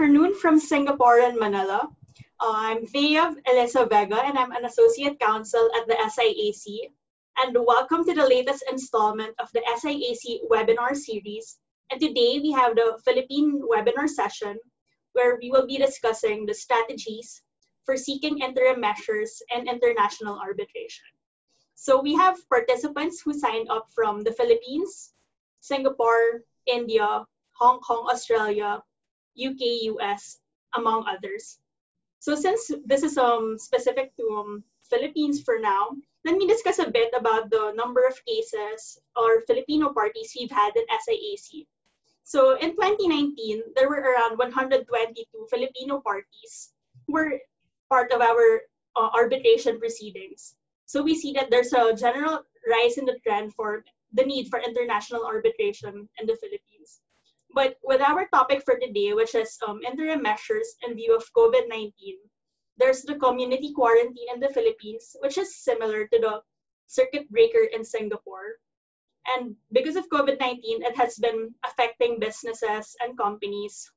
afternoon from Singapore and Manila. Uh, I'm Veyav Elisa Vega, and I'm an Associate Counsel at the SIAC. And welcome to the latest installment of the SIAC webinar series. And today we have the Philippine webinar session where we will be discussing the strategies for seeking interim measures and international arbitration. So we have participants who signed up from the Philippines, Singapore, India, Hong Kong, Australia, UK, US, among others. So since this is um, specific to um, Philippines for now, let me discuss a bit about the number of cases or Filipino parties we've had in SIAC. So in 2019, there were around 122 Filipino parties who were part of our uh, arbitration proceedings. So we see that there's a general rise in the trend for the need for international arbitration in the Philippines. But with our topic for today, which is um, interim measures in view of COVID 19, there's the community quarantine in the Philippines, which is similar to the circuit breaker in Singapore. And because of COVID 19, it has been affecting businesses and companies.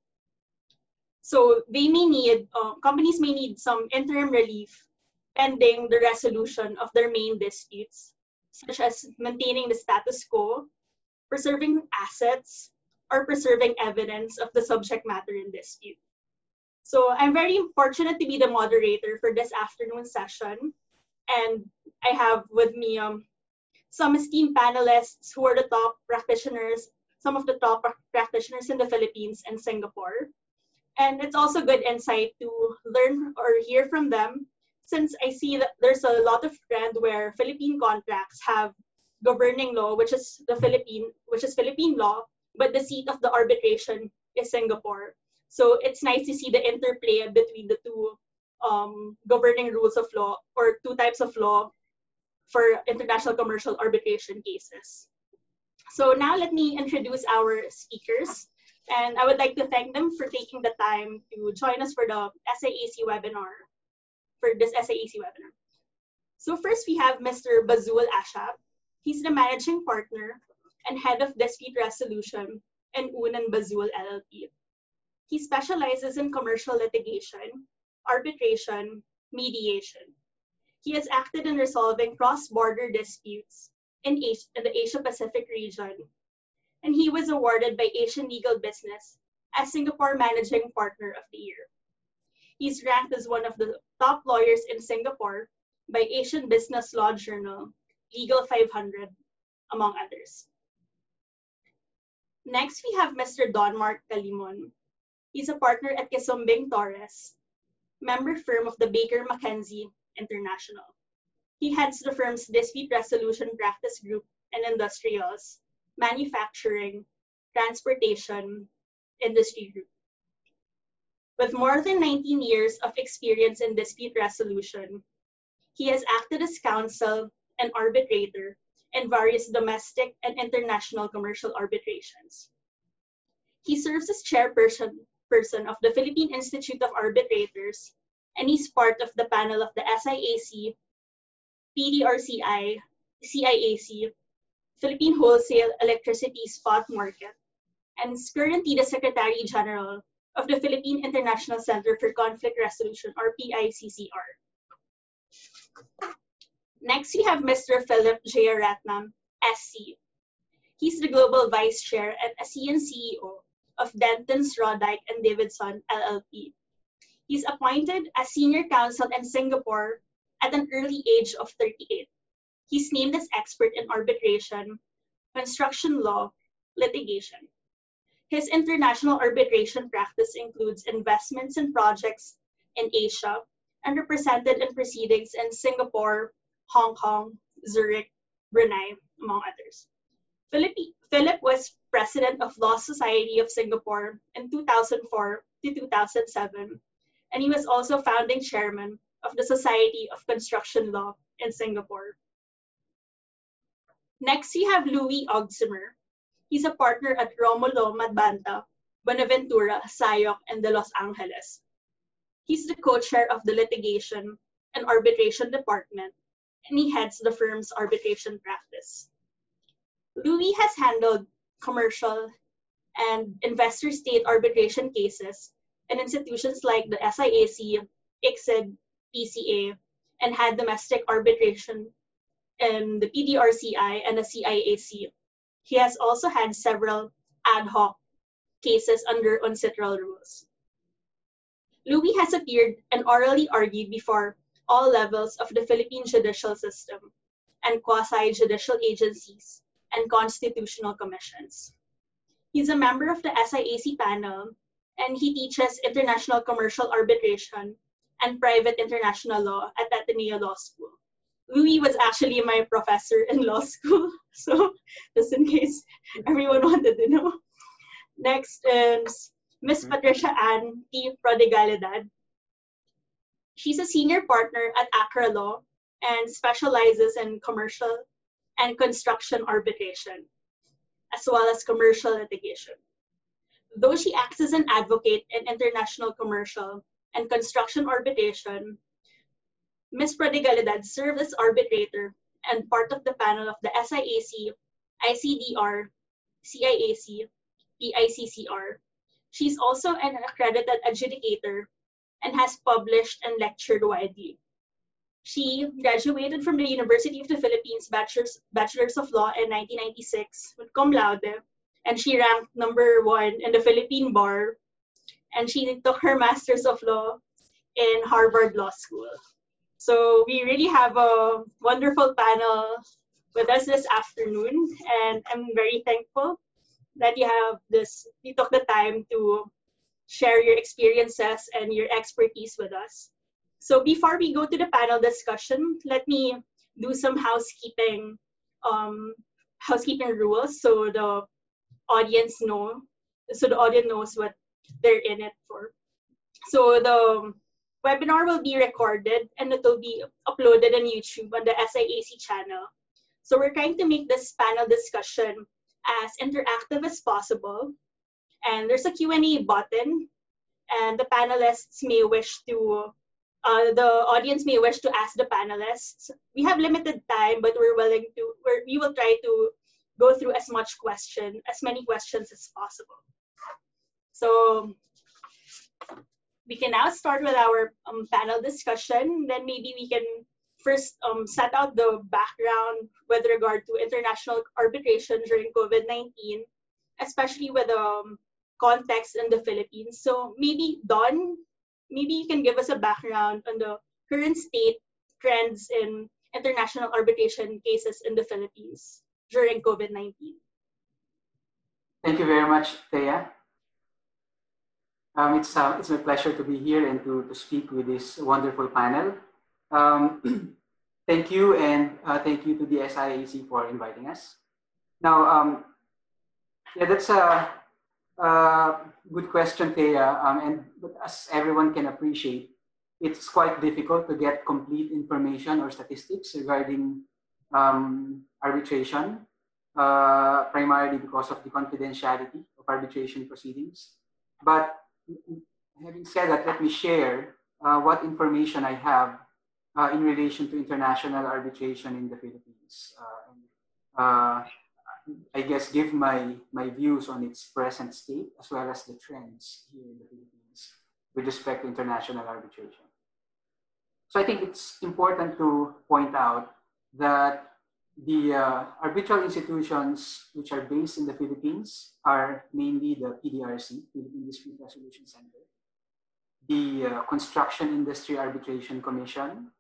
So they may need, uh, companies may need some interim relief pending the resolution of their main disputes, such as maintaining the status quo, preserving assets, or preserving evidence of the subject matter in dispute. So I'm very fortunate to be the moderator for this afternoon session. And I have with me um, some esteemed panelists who are the top practitioners, some of the top practitioners in the Philippines and Singapore. And it's also good insight to learn or hear from them since I see that there's a lot of trend where Philippine contracts have governing law, which is the Philippine, which is Philippine law, but the seat of the arbitration is Singapore. So it's nice to see the interplay between the two um, governing rules of law or two types of law for international commercial arbitration cases. So now let me introduce our speakers. And I would like to thank them for taking the time to join us for the SIAC webinar, for this SIAC webinar. So first we have Mr. Bazul Ashhab. He's the managing partner and head of dispute resolution in Oon and Bazul LLP. He specializes in commercial litigation, arbitration, mediation. He has acted in resolving cross-border disputes in, Asia, in the Asia-Pacific region, and he was awarded by Asian Legal Business as Singapore Managing Partner of the Year. He's ranked as one of the top lawyers in Singapore by Asian Business Law Journal, Legal 500, among others. Next, we have Mr. Donemark Calimon. He's a partner at Quisumbing Torres, member firm of the Baker McKenzie International. He heads the firm's dispute resolution practice group and industrials, manufacturing, transportation, industry group. With more than 19 years of experience in dispute resolution, he has acted as counsel and arbitrator in various domestic and international commercial arbitrations. He serves as chairperson person of the Philippine Institute of Arbitrators, and he's part of the panel of the SIAC, PDRCI, CIAC, Philippine Wholesale Electricity Spot Market, and is currently the Secretary General of the Philippine International Center for Conflict Resolution, or PICCR. Next, we have Mr. Philip Jeyaretnam, SC. He's the Global Vice Chair and ASEAN CEO of Dentons, Rodyk, and Davidson, LLP. He's appointed as Senior Counsel in Singapore at an early age of 38. He's named as expert in arbitration, construction law, litigation. His international arbitration practice includes investments in projects in Asia and represented in proceedings in Singapore, Hong Kong, Zurich, Brunei, among others. Philip, Philip was president of Law Society of Singapore in 2004 to 2007, and he was also founding chairman of the Society of Construction Law in Singapore. Next, we have Louis Ogsimer. He's a partner at Romulo Mabanta, Buenaventura, Sayoc, and de los Angeles. He's the co-chair of the litigation and arbitration department and he heads the firm's arbitration practice. Louis has handled commercial and investor state arbitration cases and institutions like the SIAC, ICSID, PCA, and had domestic arbitration in the PDRCI and the CIAC. He has also had several ad hoc cases under UNCITRAL rules. Louis has appeared and orally argued before all levels of the Philippine judicial system and quasi-judicial agencies and constitutional commissions. He's a member of the SIAC panel and he teaches international commercial arbitration and private international law at Ateneo Law School. Louis was actually my professor in law school, so just in case everyone wanted to know. Next is Miss mm-hmm. Patricia Ann T. Prodigalidad. She's a senior partner at Accra Law and specializes in commercial and construction arbitration, as well as commercial litigation. Though she acts as an advocate in international commercial and construction arbitration, Ms. Prodigalidad served as arbitrator and part of the panel of the SIAC, ICDR, CIAC, PICCR. She's also an accredited adjudicator and has published and lectured widely. She graduated from the University of the Philippines Bachelor's, Bachelor's of Law in 1996 with cum laude, and she ranked number one in the Philippine Bar, and she took her Master's of Law in Harvard Law School. So we really have a wonderful panel with us this afternoon, and I'm very thankful that you have this, you took the time to share your experiences and your expertise with us. So before we go to the panel discussion, let me do some housekeeping um, housekeeping rules so the audience know so the audience knows what they're in it for. So the webinar will be recorded and it will be uploaded on YouTube on the SIAC channel. So we're trying to make this panel discussion as interactive as possible. And there's a Q&A button and the panelists may wish to uh, the audience may wish to ask the panelists. We have limited time, but we're willing to, we're, we will try to go through as much question, as many questions as possible. So we can now start with our um, panel discussion. Then maybe we can first um, set out the background with regard to international arbitration during COVID-19, especially with um, context in the Philippines. So maybe Don, maybe you can give us a background on the current state trends in international arbitration cases in the Philippines during COVID-19. Thank you very much, Thea. Um, it's, uh, it's my pleasure to be here and to, to speak with this wonderful panel. Um, thank you, and uh, thank you to the SIAC for inviting us. Now, um, yeah, that's a, a good question, Thea. Um, and as everyone can appreciate, it's quite difficult to get complete information or statistics regarding um, arbitration, uh, primarily because of the confidentiality of arbitration proceedings. But having said that, let me share uh, what information I have uh, in relation to international arbitration in the Philippines. Uh, uh, I guess give my, my views on its present state as well as the trends here in the Philippines with respect to international arbitration. So I think it's important to point out that the uh, arbitral institutions which are based in the Philippines are mainly the PDRC, Philippine Dispute Resolution Center, the uh, Construction Industry Arbitration Commission,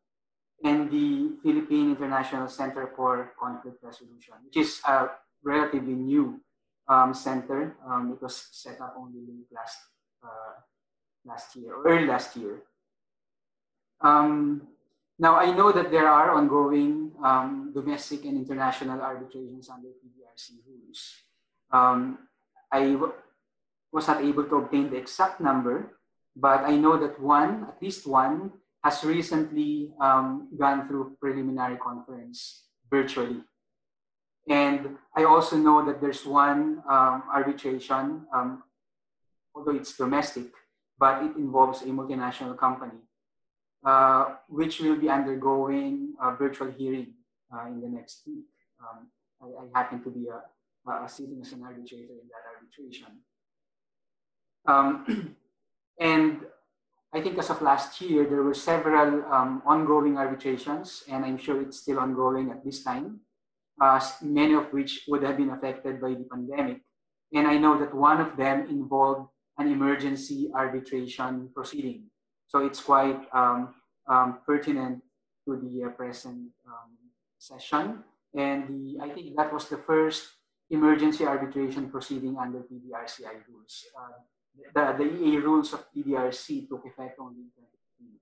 and the Philippine International Center for Conflict Resolution, which is a relatively new um, center. Um, it was set up only last uh, last year or early last year. Um, now I know that there are ongoing um, domestic and international arbitrations under PDRC rules. Um, I was not able to obtain the exact number, but I know that one, at least one, has recently um, gone through preliminary conference virtually. And I also know that there's one um, arbitration, um, although it's domestic, but it involves a multinational company, uh, which will be undergoing a virtual hearing uh, in the next week. Um, I, I, happen to be a, a, sitting as an arbitrator in that arbitration. Um, and I think as of last year, there were several um, ongoing arbitrations, and I'm sure it's still ongoing at this time, uh, many of which would have been affected by the pandemic. And I know that one of them involved an emergency arbitration proceeding. So it's quite um, um, pertinent to the uh, present um, session. And the, I think that was the first emergency arbitration proceeding under PDRCI rules. Uh, the, the EA rules of PDRC took effect only in 2015.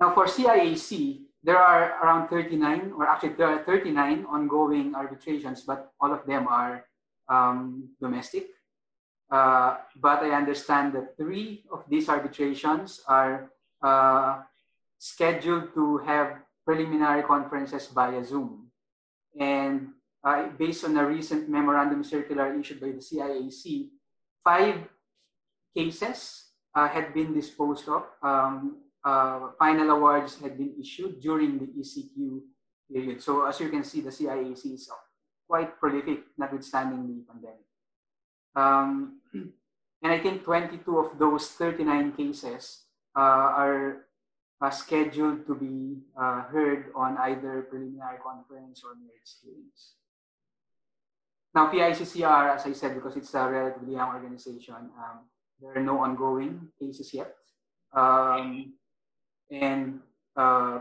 Now for CIAC, there are around 39, or actually there are 39 ongoing arbitrations, but all of them are um, domestic. Uh, but I understand that three of these arbitrations are uh, scheduled to have preliminary conferences via Zoom. And uh, based on a recent memorandum circular issued by the CIAC, five cases uh, had been disposed of. Um, uh, final awards had been issued during the ECQ period. So as you can see, the CIAC is quite prolific, notwithstanding the pandemic. Um, and I think 22 of those 39 cases uh, are uh, scheduled to be uh, heard on either preliminary conference or merits hearings. Now, PICCR, as I said, because it's a relatively young organization, um, there are no ongoing cases yet. Um, and uh,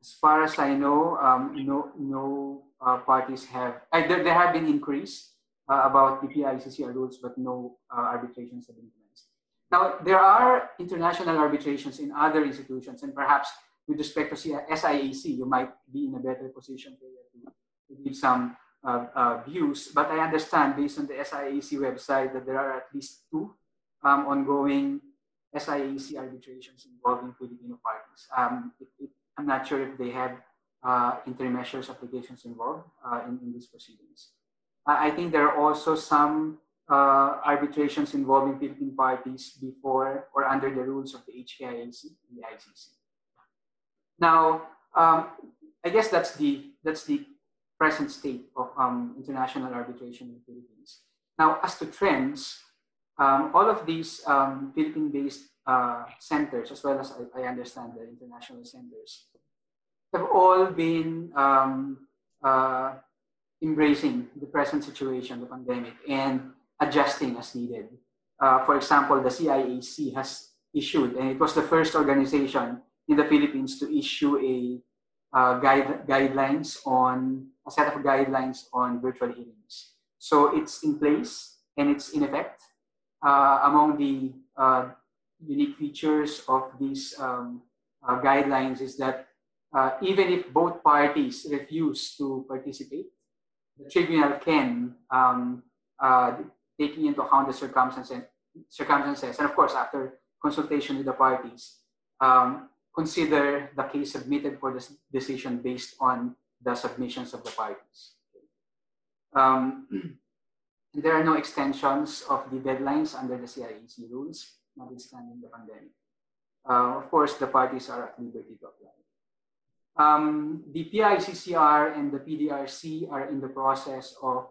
as far as I know, um, no, no uh, parties have, uh, there, there, have been inquiries uh, about the PICCR rules, but no uh, arbitrations have been commenced. Now, there are international arbitrations in other institutions, and perhaps with respect to SIAC, you might be in a better position to, give some uh, views, but I understand based on the SIAC website that there are at least two um, ongoing SIAC arbitrations involving Filipino parties. Um, it, it, I'm not sure if they have uh, interim measures applications involved uh, in, in these proceedings. I think there are also some uh, arbitrations involving Philippine parties before or under the rules of the HKIAC and the ICC. Now, um, I guess that's the that's the present state of um, international arbitration in the Philippines. Now, as to trends, um, all of these um, Philippine-based uh, centers, as well as I, I, understand the international centers, have all been um, uh, embracing the present situation, the pandemic, and adjusting as needed. Uh, for example, the CIAC has issued, and it was the first organization in the Philippines to issue a uh, guide, guidelines on a set of guidelines on virtual hearings. So it's in place and it's in effect. Uh, among the uh, unique features of these um, uh, guidelines is that uh, even if both parties refuse to participate, the tribunal can, um, uh, taking into account the circumstances, circumstances, and of course after consultation with the parties, um, consider the case submitted for this decision based on the submissions of the parties. Um, there are no extensions of the deadlines under the CIAC rules, notwithstanding the pandemic. Uh, of course, the parties are at liberty to apply. Um, the PICCR and the PDRC are in the process of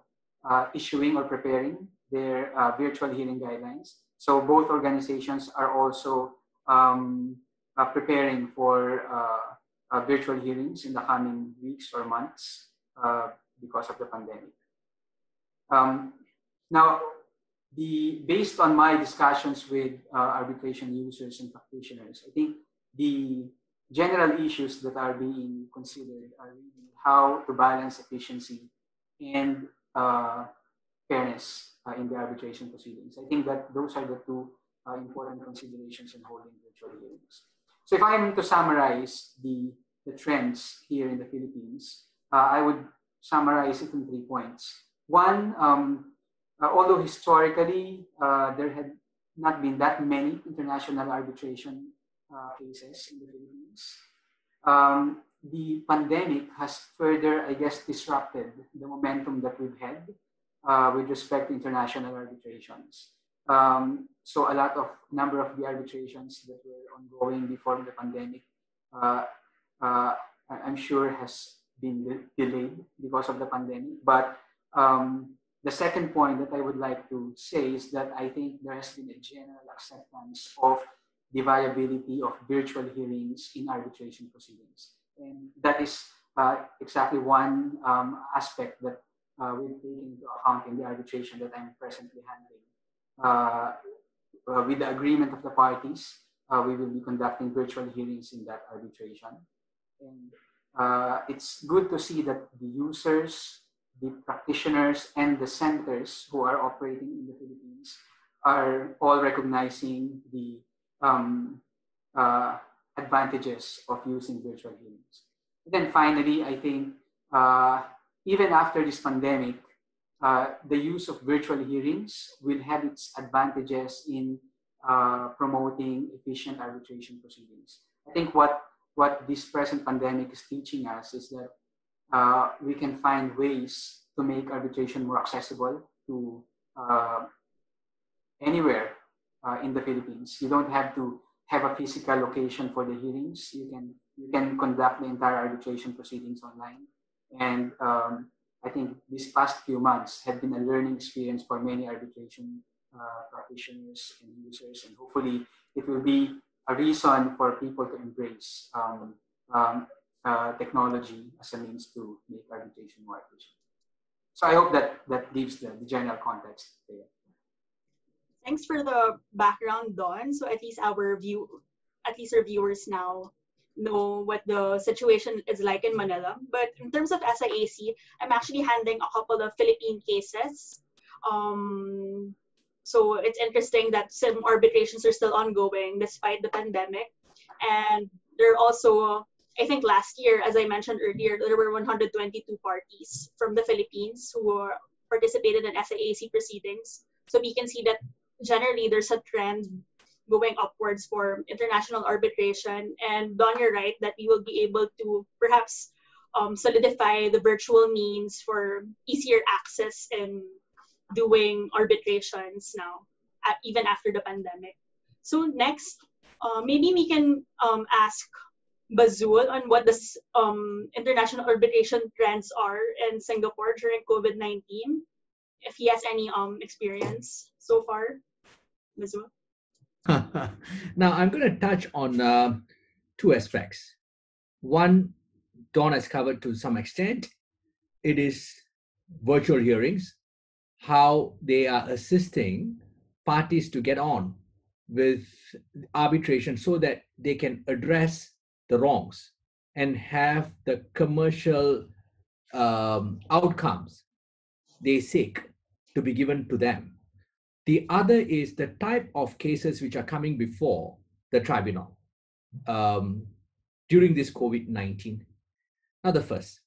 uh, issuing or preparing their uh, virtual hearing guidelines. So both organizations are also um, uh, preparing for uh, uh, virtual hearings in the coming weeks or months because of the pandemic. Um, now, the, based on my discussions with arbitration users and practitioners, I think the general issues that are being considered are how to balance efficiency and uh, fairness uh, in the arbitration proceedings. I think that those are the two uh, important considerations in holding virtual hearings. So if I'm to summarize the, the trends here in the Philippines, uh, I would summarize it in three points. One, um, uh, although historically uh, there had not been that many international arbitration uh, cases in the Philippines, um, the pandemic has further, I guess, disrupted the momentum that we've had uh, with respect to international arbitrations. Um, so a lot of number of the arbitrations that were ongoing before the pandemic, uh, uh, I'm sure has been delayed because of the pandemic. But um, the second point that I would like to say is that I think there has been a general acceptance of the viability of virtual hearings in arbitration proceedings. And that is uh, exactly one um, aspect that uh, we've taken into account in the arbitration that I'm presently handling. Uh, uh with the agreement of the parties, uh, we will be conducting virtual hearings in that arbitration. And uh, it's good to see that the users, the practitioners, and the centers who are operating in the Philippines are all recognizing the um, uh, advantages of using virtual hearings. And then finally, I think uh, even after this pandemic, uh, the use of virtual hearings will have its advantages in uh, promoting efficient arbitration proceedings. I think what, what this present pandemic is teaching us is that uh, we can find ways to make arbitration more accessible to uh, anywhere uh, in the Philippines. You don't have to have a physical location for the hearings. You can you can conduct the entire arbitration proceedings online. And um, I think these past few months have been a learning experience for many arbitration uh, practitioners and users, and hopefully it will be a reason for people to embrace um, um, uh, technology as a means to make arbitration more efficient. So I hope that that gives the, the general context there. Thanks for the background, Don. So at least our view, at least our viewers now know what the situation is like in Manila. But in terms of SIAC, I'm actually handling a couple of Philippine cases. Um, so it's interesting that some arbitrations are still ongoing despite the pandemic. And there are also, I think last year, as I mentioned earlier, there were 122 parties from the Philippines who participated in SIAC proceedings. So we can see that generally there's a trend going upwards for international arbitration. And Don, you're right that we will be able to perhaps um, solidify the virtual means for easier access in doing arbitrations now, even after the pandemic. So next, uh, maybe we can um, ask Bazul on what the um, international arbitration trends are in Singapore during COVID-19, if he has any um, experience so far. Bazul? now, I'm going to touch on uh, two aspects. One, Don has covered to some extent. It is virtual hearings, how they are assisting parties to get on with arbitration so that they can address the wrongs and have the commercial um, outcomes they seek to be given to them the other is the type of cases which are coming before the tribunal um, during this COVID 19. Now, the first,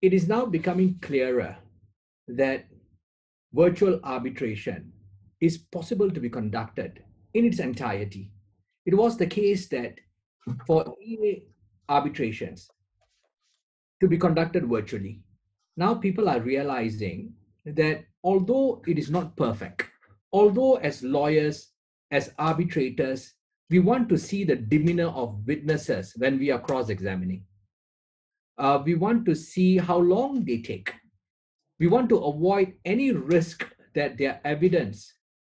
it is now becoming clearer that virtual arbitration is possible to be conducted in its entirety. It was the case that for EA arbitrations to be conducted virtually, now people are realizing that although it is not perfect, although as lawyers, as arbitrators, we want to see the demeanor of witnesses when we are cross examining. Uh, we want to see how long they take. We want to avoid any risk that their evidence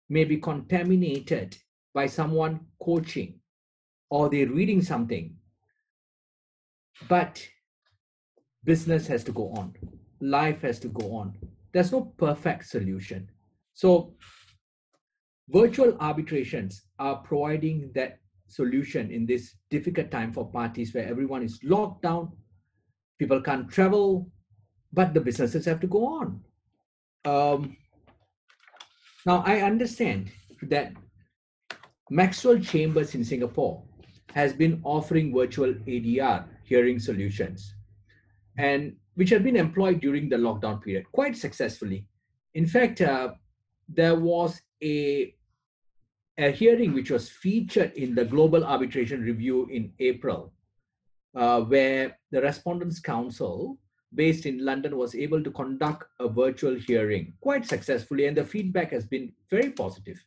may be contaminated by someone coaching or they're reading something. But business has to go on, life has to go on there's no perfect solution. So virtual arbitrations are providing that solution in this difficult time for parties where everyone is locked down, people can't travel, but the businesses have to go on. Um, now, I understand that Maxwell Chambers in Singapore has been offering virtual ADR hearing solutions. And which have been employed during the lockdown period quite successfully. In fact, uh, there was a, a hearing which was featured in the Global Arbitration Review in April, uh, where the Respondents Counsel based in London was able to conduct a virtual hearing quite successfully, and the feedback has been very positive.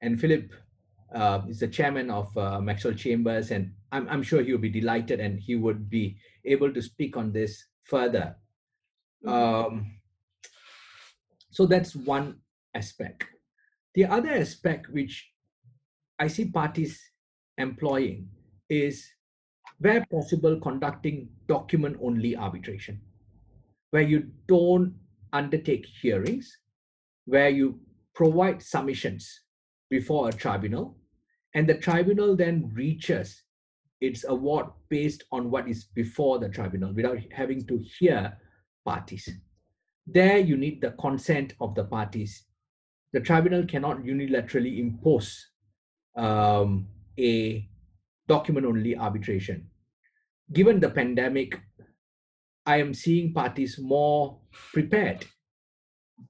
And Philip uh, is the chairman of uh, Maxwell Chambers, and I'm, I'm sure he'll be delighted and he would be able to speak on this further. Mhm. Um, so that's one aspect. The other aspect which I see parties employing is where possible conducting document only arbitration, where you don't undertake hearings, where you provide submissions before a tribunal, and the tribunal then reaches its award based on what is before the tribunal without having to hear parties. There, you need the consent of the parties. The tribunal cannot unilaterally impose um, a document only arbitration. Given the pandemic, I am seeing parties more prepared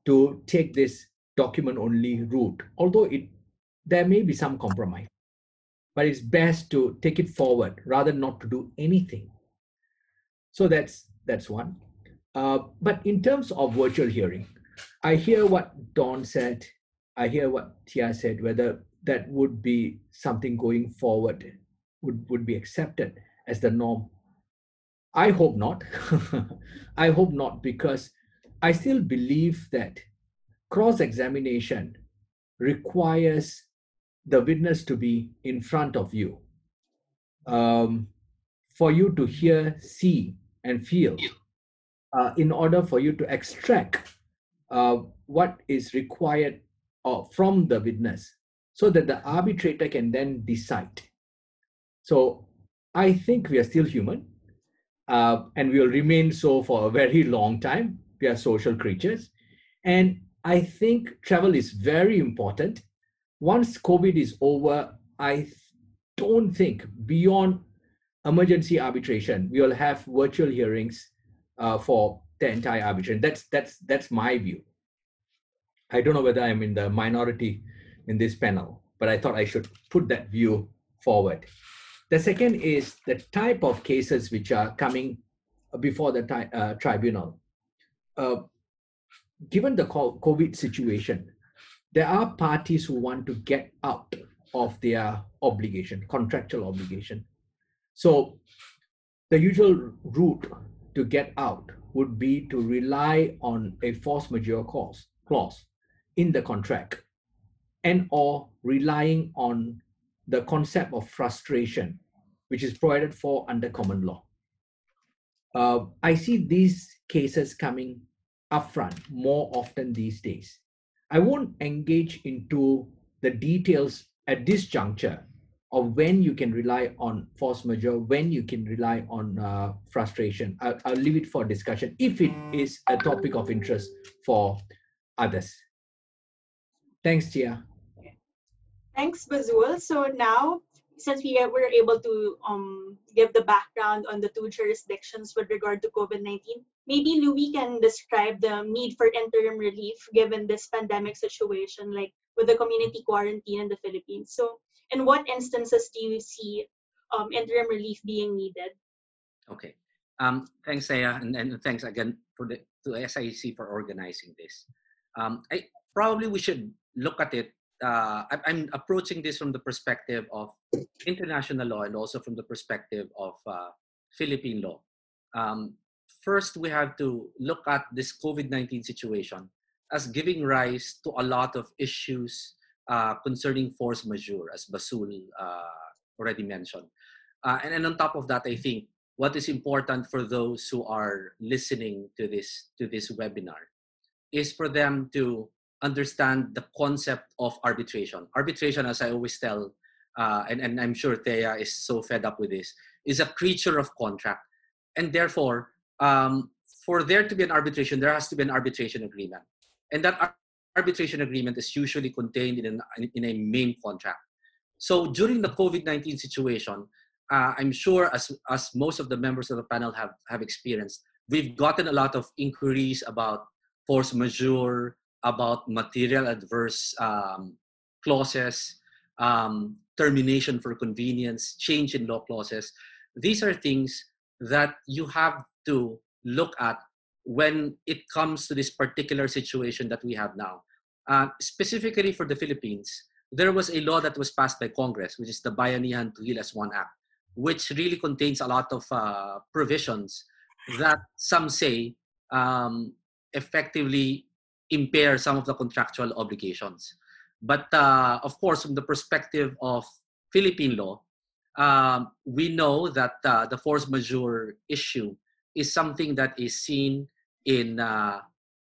to take this document only route, although it there may be some compromise. But it's best to take it forward rather not to do anything. So that's that's one. Uh, but in terms of virtual hearing, I hear what Don said. I hear what Thea said. Whether that would be something going forward would would be accepted as the norm. I hope not. I hope not because I still believe that cross examination requires the witness to be in front of you um, for you to hear, see, and feel uh, in order for you to extract uh, what is required uh, from the witness so that the arbitrator can then decide. So I think we are still human uh, and we will remain so for a very long time. We are social creatures. And I think travel is very important. Once COVID is over, I don't think beyond emergency arbitration, we will have virtual hearings uh, for the entire arbitration. That's that's that's my view. I don't know whether I'm in the minority in this panel, but I thought I should put that view forward. The second is the type of cases which are coming before the uh, tribunal. Uh, given the COVID situation, there are parties who want to get out of their obligation, contractual obligation. So the usual route to get out would be to rely on a force majeure clause, clause in the contract and or relying on the concept of frustration, which is provided for under common law. Uh, I see these cases coming upfront more often these days. I won't engage into the details at this juncture of when you can rely on force majeure, when you can rely on uh, frustration. I'll, I'll leave it for discussion if it is a topic of interest for others. Thanks, Thea. Thanks, Bazul. So now, since we were able to um, give the background on the two jurisdictions with regard to COVID-19, maybe Louis can describe the need for interim relief given this pandemic situation, like with the community quarantine in the Philippines. So in what instances do you see um, interim relief being needed? Okay. Um, thanks, Saya, and, and thanks again for the to SIAC for organizing this. Um, I probably we should look at it. Uh, I, I'm approaching this from the perspective of international law and also from the perspective of uh, Philippine law. Um, first, we have to look at this COVID-19 situation as giving rise to a lot of issues uh, concerning force majeure, as Bazul uh, already mentioned. Uh, and, and on top of that, I think what is important for those who are listening to this to this webinar is for them to understand the concept of arbitration. Arbitration, as I always tell, uh, and, and I'm sure Thea is so fed up with this, is a creature of contract. And therefore, um, for there to be an arbitration, there has to be an arbitration agreement. And that ar- arbitration agreement is usually contained in, an, in a main contract. So during the COVID-19 situation, uh, I'm sure as, as most of the members of the panel have, have experienced, we've gotten a lot of inquiries about force majeure, about material adverse um, clauses, um, termination for convenience, change in law clauses. These are things that you have to look at when it comes to this particular situation that we have now. Uh, specifically for the Philippines, there was a law that was passed by Congress, which is the Bayanihan to Heal as One Act, which really contains a lot of uh, provisions that some say um, effectively impair some of the contractual obligations. But uh, of course, from the perspective of Philippine law, um, we know that uh, the force majeure issue is something that is seen in uh,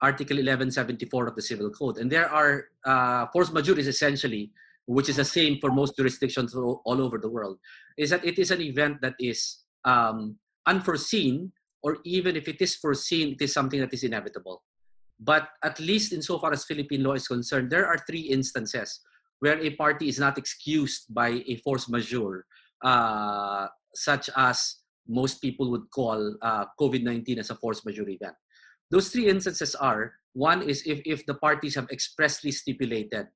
Article 1174 of the Civil Code. And there are, uh, force majeure is essentially, which is the same for most jurisdictions all, over the world, is that it is an event that is um, unforeseen, or even if it is foreseen, it is something that is inevitable. But at least insofar as Philippine law is concerned, there are three instances where a party is not excused by a force majeure, uh, such as most people would call uh, COVID 19 as a force majeure event. Those three instances are one is if, if the parties have expressly stipulated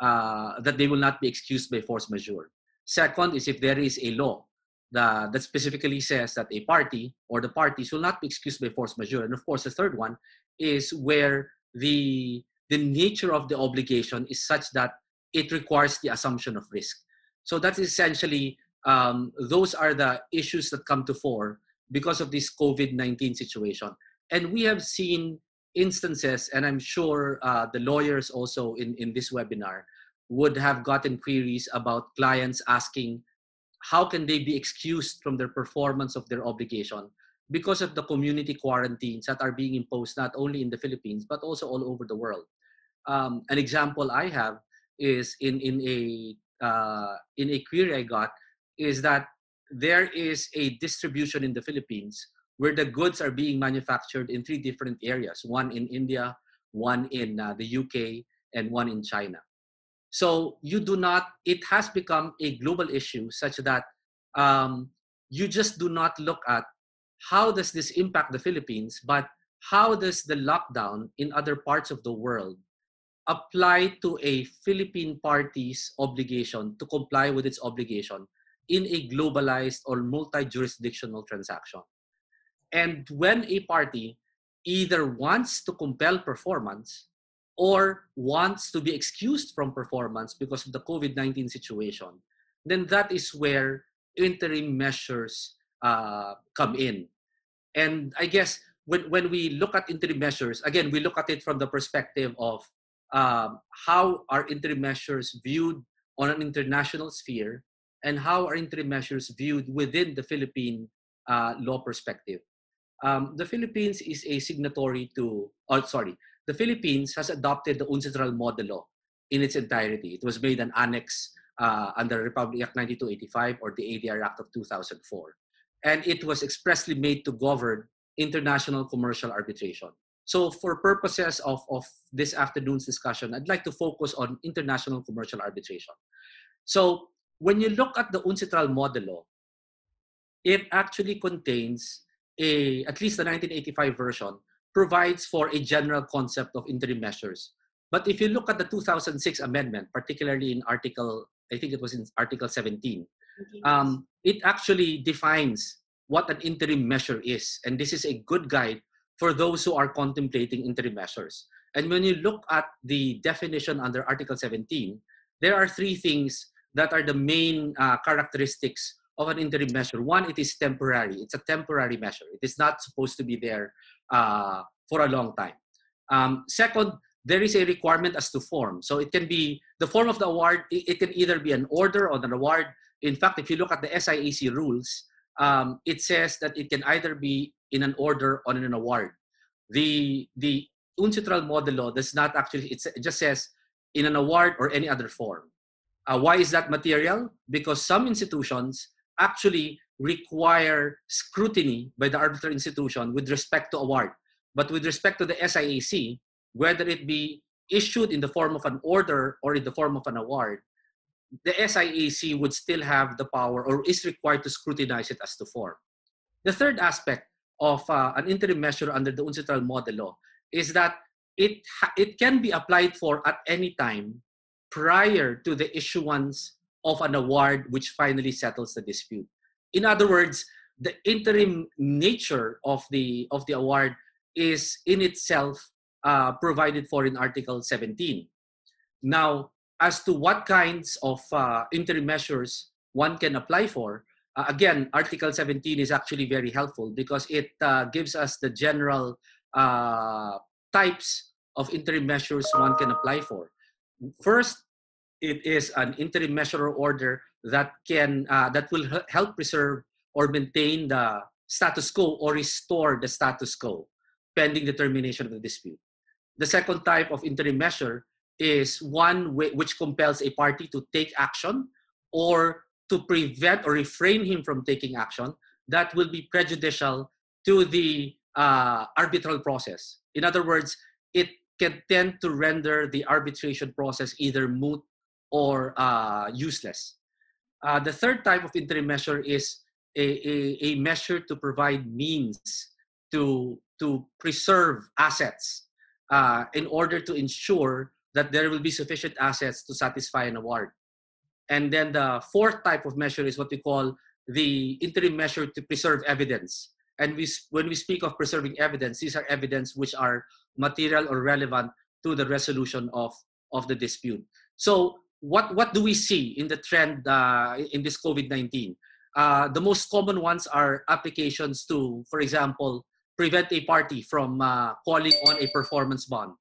uh, that they will not be excused by force majeure. Second is if there is a law that, that specifically says that a party or the parties will not be excused by force majeure. And of course, the third one is where the, the nature of the obligation is such that it requires the assumption of risk. So that's essentially, um, those are the issues that come to fore because of this COVID 19 situation. And we have seen instances, and I'm sure uh, the lawyers also in, in this webinar would have gotten queries about clients asking how can they be excused from their performance of their obligation because of the community quarantines that are being imposed not only in the Philippines but also all over the world. Um, an example I have is in in a uh, in a query I got is that there is a distribution in the Philippines where the goods are being manufactured in three different areas: one in India, one in uh, the UK, and one in China. So you do not. It has become a global issue such that um, you just do not look at how does this impact the Philippines, but how does the lockdown in other parts of the world apply to a Philippine party's obligation to comply with its obligation in a globalized or multi-jurisdictional transaction. And when a party either wants to compel performance or wants to be excused from performance because of the COVID 19 situation, then that is where interim measures uh, come in. And I guess when, when we look at interim measures, again, we look at it from the perspective of um, how are interim measures viewed on an international sphere and how are interim measures viewed within the Philippine uh, law perspective. Um, the Philippines is a signatory to, oh, sorry, the Philippines has adopted the UNCITRAL model law in its entirety. It was made an annex uh, under Republic Act 9285 or the ADR Act of 2004. And it was expressly made to govern international commercial arbitration. So for purposes of, of this afternoon's discussion, I'd like to focus on international commercial arbitration. So when you look at the UNCITRAL model law, it actually contains a, at least the 1985 version, provides for a general concept of interim measures. But if you look at the 2006 amendment, particularly in Article, I think it was in Article 17, um, it actually defines what an interim measure is. And this is a good guide for those who are contemplating interim measures. And when you look at the definition under Article 17, there are three things that are the main uh, characteristics of an interim measure. One, it is temporary. It's a temporary measure. It is not supposed to be there uh, for a long time. Um, second, there is a requirement as to form. So it can be the form of the award. It, can either be an order or an award. In fact, if you look at the SIAC rules, um, it says that it can either be in an order or in an award. The the UNCITRAL model law does not actually. it just says in an award or any other form. Uh, why is that material? Because some institutions actually require scrutiny by the arbiter institution with respect to award. But with respect to the SIAC, whether it be issued in the form of an order or in the form of an award, the SIAC would still have the power or is required to scrutinize it as to form. The third aspect of uh, an interim measure under the UNCITRAL model law is that it, it can be applied for at any time prior to the issuance of an award which finally settles the dispute. In other words, the interim nature of the of the award is in itself uh, provided for in Article 17. Now, as to what kinds of uh, interim measures one can apply for, uh, again, Article 17 is actually very helpful because it uh, gives us the general uh, types of interim measures one can apply for. First, it is an interim measure order that can uh, that will help preserve or maintain the status quo or restore the status quo pending determination of the dispute. The second type of interim measure is one which compels a party to take action or to prevent or refrain him from taking action that will be prejudicial to the uh, arbitral process. In other words, it can tend to render the arbitration process either moot or uh, useless. Uh, the third type of interim measure is a, a, a measure to provide means to, to preserve assets uh, in order to ensure that there will be sufficient assets to satisfy an award. And then the fourth type of measure is what we call the interim measure to preserve evidence. And we, when we speak of preserving evidence, these are evidence which are material or relevant to the resolution of, of the dispute. So what, what do we see in the trend uh, in this COVID-19? Uh, the most common ones are applications to, for example, prevent a party from uh, calling on a performance bond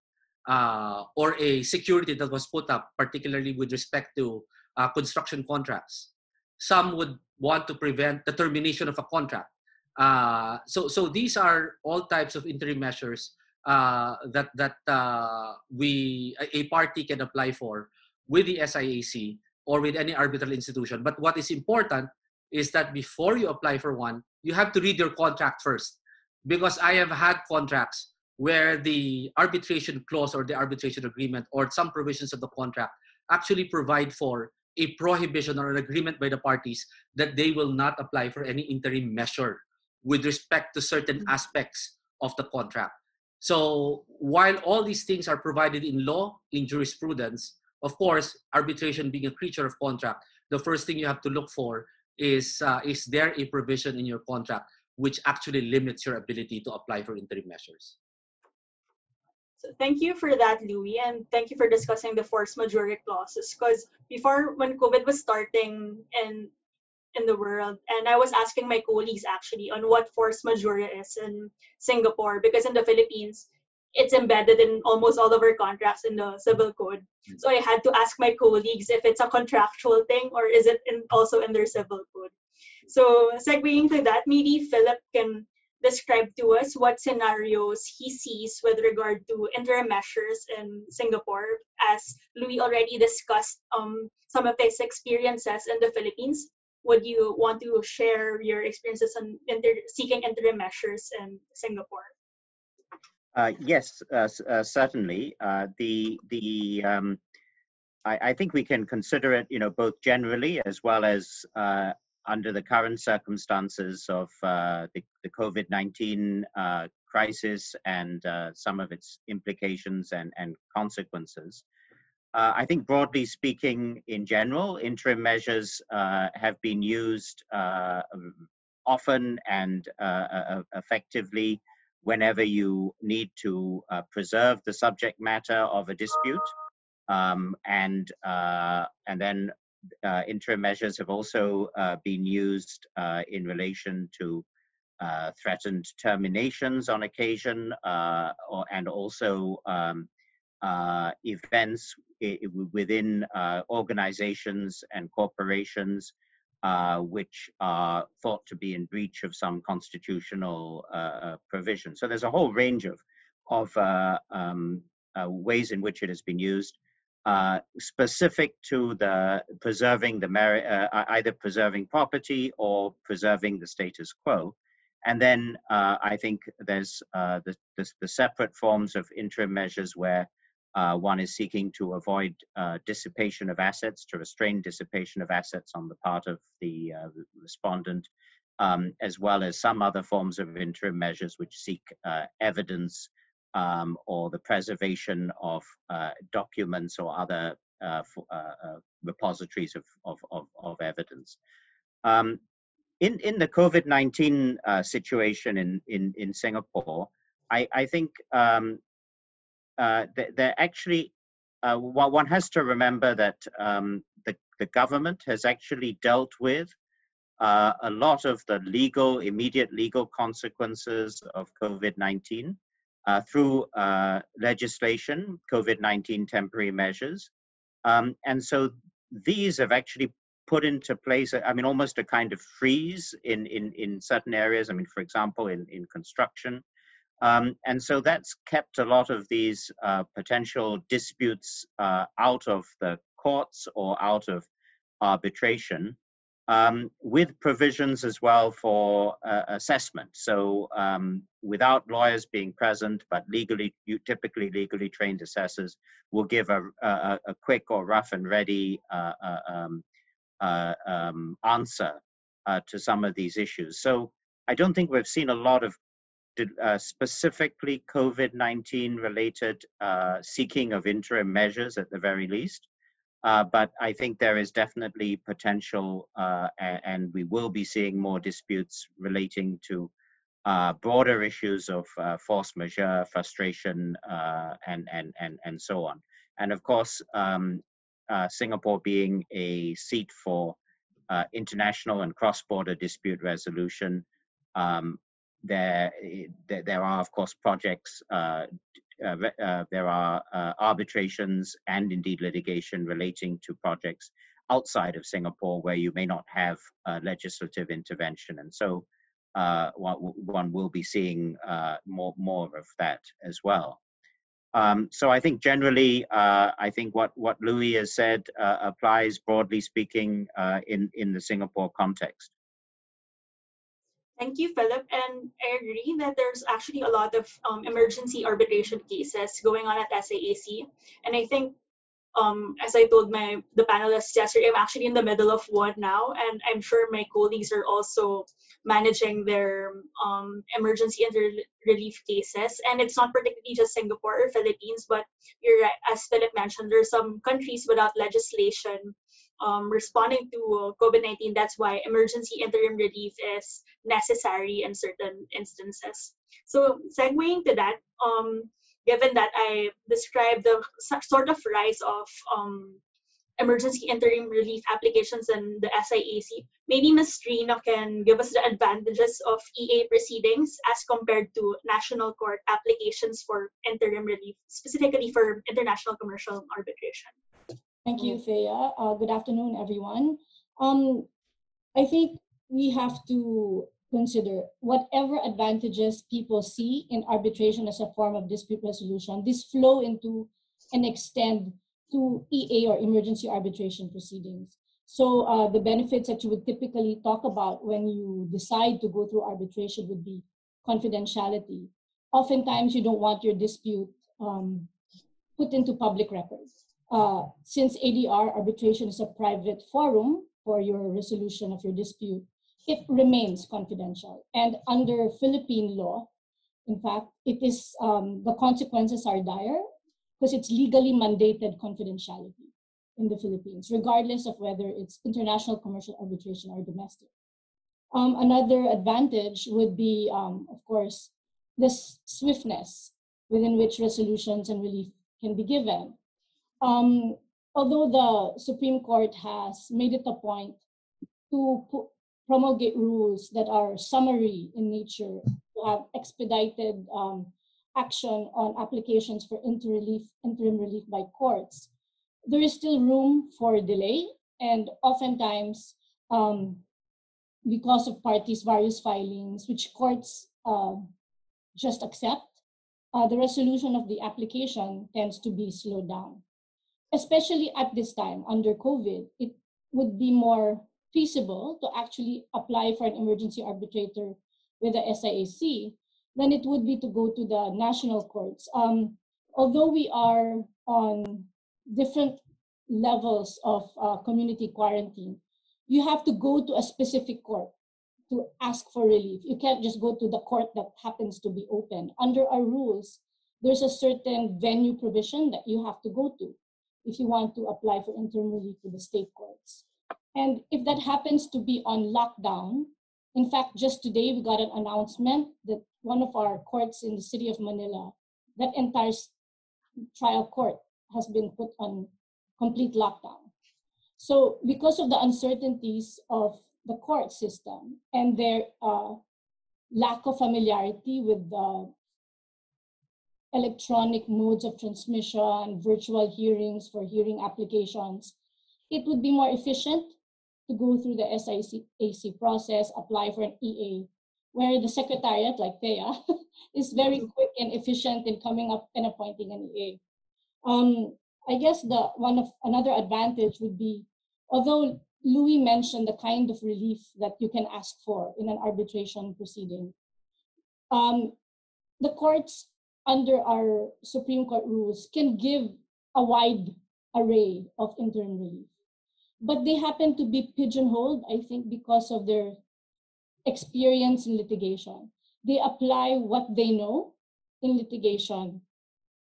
uh, or a security that was put up, particularly with respect to uh, construction contracts. Some would want to prevent the termination of a contract. Uh, so, so these are all types of interim measures that that uh, we a party can apply for with the SIAC or with any arbitral institution. But what is important is that before you apply for one, you have to read your contract first, because I have had contracts where the arbitration clause or the arbitration agreement or some provisions of the contract actually provide for a prohibition or an agreement by the parties that they will not apply for any interim measure with respect to certain mm-hmm. aspects of the contract. So while all these things are provided in law, in jurisprudence, of course, arbitration being a creature of contract, the first thing you have to look for is uh, is there a provision in your contract which actually limits your ability to apply for interim measures? So thank you for that, Louis, and thank you for discussing the force majeure clauses. Because before, when COVID was starting in in the world, and I was asking my colleagues actually on what force majeure is in Singapore, because in the Philippines, it's embedded in almost all of our contracts in the civil code. Hmm. So I had to ask my colleagues if it's a contractual thing or is it in, also in their civil code. So segueing to that, maybe Philip can describe to us what scenarios he sees with regard to interim measures in Singapore, as Louis already discussed um, some of his experiences in the Philippines. Would you want to share your experiences on inter- seeking interim measures in Singapore? Uh, yes, uh, uh, certainly. Uh, the the um, I, I, think we can consider it, you know, both generally as well as uh, under the current circumstances of uh, the, the COVID-19 uh, crisis and some of its implications and, and consequences. Uh, I think broadly speaking, in general, interim measures uh, have been used uh, often and effectively whenever you need to preserve the subject matter of a dispute. Um, and and then uh, interim measures have also uh, been used uh, in relation to uh, threatened terminations on occasion, uh, or, and also um, uh, events within organizations and corporations which are thought to be in breach of some constitutional provision. So there's a whole range of of um, ways in which it has been used. Uh, specific to the preserving the merit, uh, either preserving property or preserving the status quo. And then uh, I think there's uh, the, the, the, separate forms of interim measures where uh, one is seeking to avoid dissipation of assets, to restrain dissipation of assets on the part of the respondent, um, as well as some other forms of interim measures which seek evidence um, or the preservation of uh, documents or other uh, uh, uh repositories of, of, of, of evidence. Um, in, in the COVID-19 uh, situation in, in, in Singapore, I, I think um, uh, there actually, one has to remember that um, the, the government has actually dealt with uh, a lot of the legal, immediate legal consequences of COVID 19 uh, through uh, legislation, COVID 19 temporary measures. Um, and so these have actually put into place, I mean, almost a kind of freeze in, in, in certain areas. I mean, for example, in, in construction. Um, and so that's kept a lot of these uh, potential disputes uh, out of the courts or out of arbitration um, with provisions as well for uh, assessment. So um, without lawyers being present, but legally, typically legally trained assessors will give a, a, a quick or rough and ready uh, uh, um, uh, um, answer to some of these issues. So I don't think we've seen a lot of uh, specifically COVID-19 related seeking of interim measures at the very least. Uh, but I think there is definitely potential, uh, and we will be seeing more disputes relating to uh, broader issues of uh, force majeure, frustration, uh, and, and, and, and so on. And of course, um, Singapore being a seat for international and cross-border dispute resolution, um, there, there are, of course, projects uh, uh, there are uh, arbitrations and indeed litigation relating to projects outside of Singapore where you may not have legislative intervention. And so one, one, will be seeing more, more of that as well. Um, so I think generally, uh, I think what, what Louis has said uh, applies broadly speaking uh, in, in the Singapore context. Thank you, Philip. And I agree that there's actually a lot of um, emergency arbitration cases going on at SIAC. And I think, um, as I told my the panelists yesterday, I'm actually in the middle of one now, and I'm sure my colleagues are also managing their um, emergency and relief cases. And it's not particularly just Singapore or Philippines, but as Philip mentioned, there's some countries without legislation um, responding to uh, COVID 19. That's why emergency interim relief is necessary in certain instances. So, segueing to that, um, given that I described the sort of rise of um, emergency interim relief applications in the SIAC, maybe Ms. Trina can give us the advantages of EA proceedings as compared to national court applications for interim relief, specifically for international commercial arbitration. Thank you, Thea. Uh, good afternoon, everyone. Um, I think we have to consider whatever advantages people see in arbitration as a form of dispute resolution, this flow into and extend to EA or emergency arbitration proceedings. So uh, the benefits that you would typically talk about when you decide to go through arbitration would be confidentiality. Oftentimes, you don't want your dispute um, put into public records uh, since ADR arbitration is a private forum for your resolution of your dispute, it remains confidential. And under Philippine law, in fact, it is um, the consequences are dire because it's legally mandated confidentiality in the Philippines, regardless of whether it's international commercial arbitration or domestic. Um, another advantage would be, um, of course, this swiftness within which resolutions and relief can be given. Um, although the Supreme Court has made it a point to promulgate rules that are summary in nature, to have expedited um, action on applications for interim relief, interim relief by courts, there is still room for delay, and oftentimes, um, because of parties' various filings, which courts uh, just accept, uh, the resolution of the application tends to be slowed down especially at this time under COVID, it would be more feasible to actually apply for an emergency arbitrator with the SIAC than it would be to go to the national courts. Um, although we are on different levels of uh, community quarantine, you have to go to a specific court to ask for relief. You can't just go to the court that happens to be open. Under our rules, there's a certain venue provision that you have to go to if you want to apply for interim relief to the state courts. And if that happens to be on lockdown, in fact, just today we got an announcement that one of our courts in the city of Manila, that entire trial court has been put on complete lockdown. So because of the uncertainties of the court system and their uh, lack of familiarity with the electronic modes of transmission, virtual hearings for hearing applications, it would be more efficient to go through the SIAC process, apply for an EA, where the secretariat, like Thea, is very mm-hmm. quick and efficient in coming up and appointing an EA. Um, I guess the one of another advantage would be, although Louis mentioned the kind of relief that you can ask for in an arbitration proceeding, um, the courts under our Supreme Court rules can give a wide array of interim relief. But they happen to be pigeonholed, I think, because of their experience in litigation. They apply what they know in litigation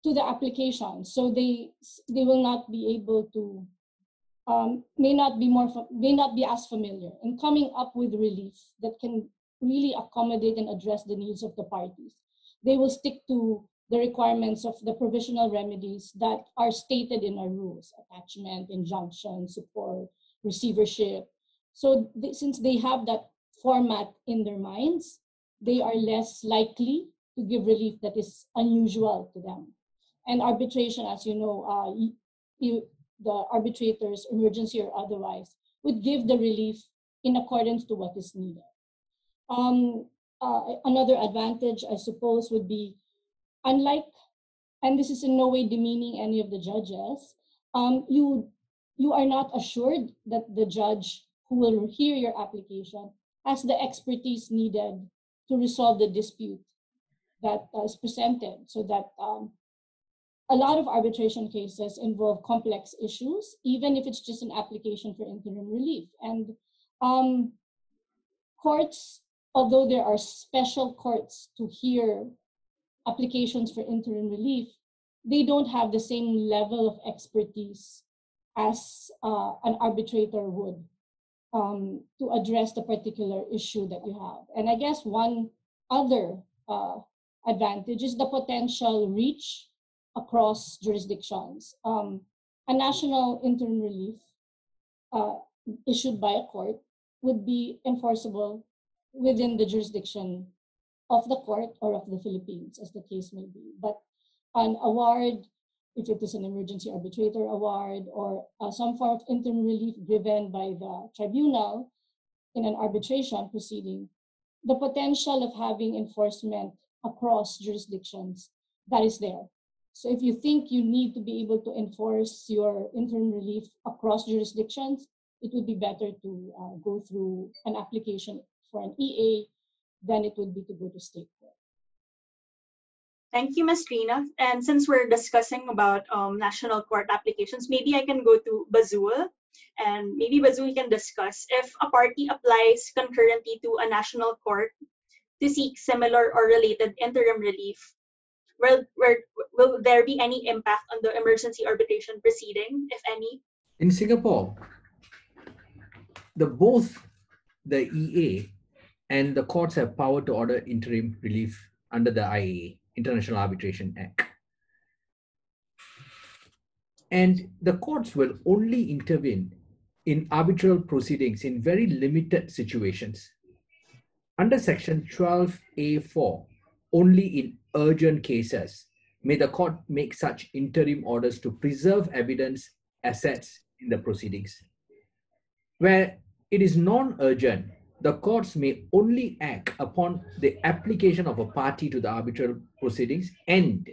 to the application. So they they will not be able to um, may not be more may not be as familiar in coming up with relief that can really accommodate and address the needs of the parties they will stick to the requirements of the provisional remedies that are stated in our rules attachment, injunction, support, receivership. So, since they have that format in their minds, they are less likely to give relief that is unusual to them. And arbitration, as you know, uh, you, the arbitrators, emergency or otherwise, would give the relief in accordance to what is needed. Um, uh, another advantage, I suppose, would be unlike, and this is in no way demeaning any of the judges, um, you you are not assured that the judge who will hear your application has the expertise needed to resolve the dispute that uh, is presented. So that um, a lot of arbitration cases involve complex issues even if it's just an application for interim relief. And um, courts although there are special courts to hear applications for interim relief, they don't have the same level of expertise as uh, an arbitrator would um, to address the particular issue that you have. And I guess one other uh, advantage is the potential reach across jurisdictions. Um, a national interim relief uh, issued by a court would be enforceable within the jurisdiction of the court or of the Philippines, as the case may be. But an award, if it is an emergency arbitrator award or uh, some form of interim relief given by the tribunal in an arbitration proceeding, the potential of having enforcement across jurisdictions, that is there. So if you think you need to be able to enforce your interim relief across jurisdictions, it would be better to uh, go through an application for an EA than it would be to go to state court. Thank you, Ms. Trina. And since we're discussing about um, national court applications, maybe I can go to Bazul and maybe Bazul can discuss if a party applies concurrently to a national court to seek similar or related interim relief, will, will, will there be any impact on the emergency arbitration proceeding, if any? In Singapore, the both the EA and the courts have power to order interim relief under the IAA, International Arbitration Act. And the courts will only intervene in arbitral proceedings in very limited situations. Under Section 12A4, only in urgent cases may the court make such interim orders to preserve evidence assets in the proceedings. Where it is non urgent, the courts may only act upon the application of a party to the arbitral proceedings and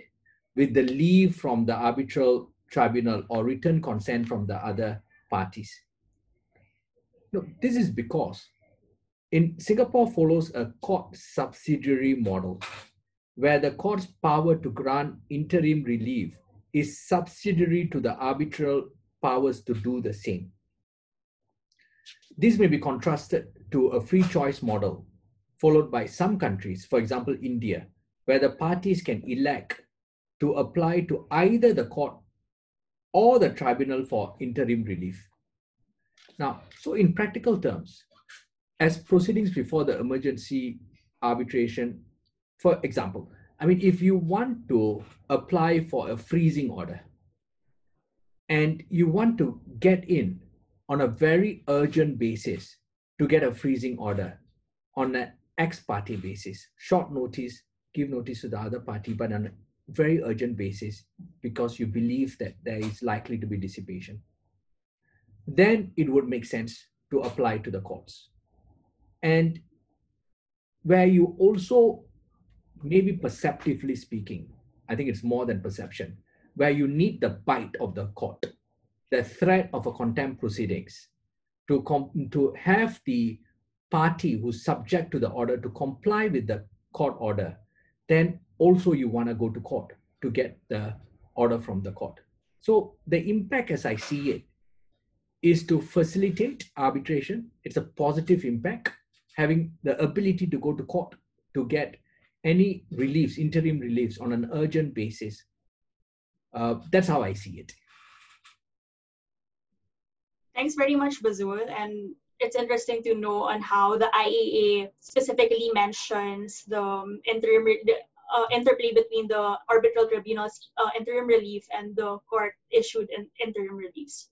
with the leave from the arbitral tribunal or written consent from the other parties. No, this is because in Singapore follows a court subsidiary model where the court's power to grant interim relief is subsidiary to the arbitral powers to do the same. This may be contrasted to a free choice model followed by some countries, for example, India, where the parties can elect to apply to either the court or the tribunal for interim relief. Now, so in practical terms, as proceedings before the emergency arbitration, for example, I mean, if you want to apply for a freezing order and you want to get in on a very urgent basis to get a freezing order on an ex parte basis. Short notice, give notice to the other party, but on a very urgent basis because you believe that there is likely to be dissipation, then it would make sense to apply to the courts. And where you also, maybe perceptively speaking, I think it's more than perception, where you need the bite of the court, the threat of a contempt proceedings to, to have the party who's subject to the order to comply with the court order, then also you want to go to court to get the order from the court. So the impact as I see it is to facilitate arbitration. It's a positive impact, having the ability to go to court to get any reliefs, interim reliefs on an urgent basis. Uh, that's how I see it. Thanks very much, Bazul. And it's interesting to know on how the IAA specifically mentions the um, interim uh, interplay between the arbitral tribunal's uh, interim relief and the court issued in interim reliefs.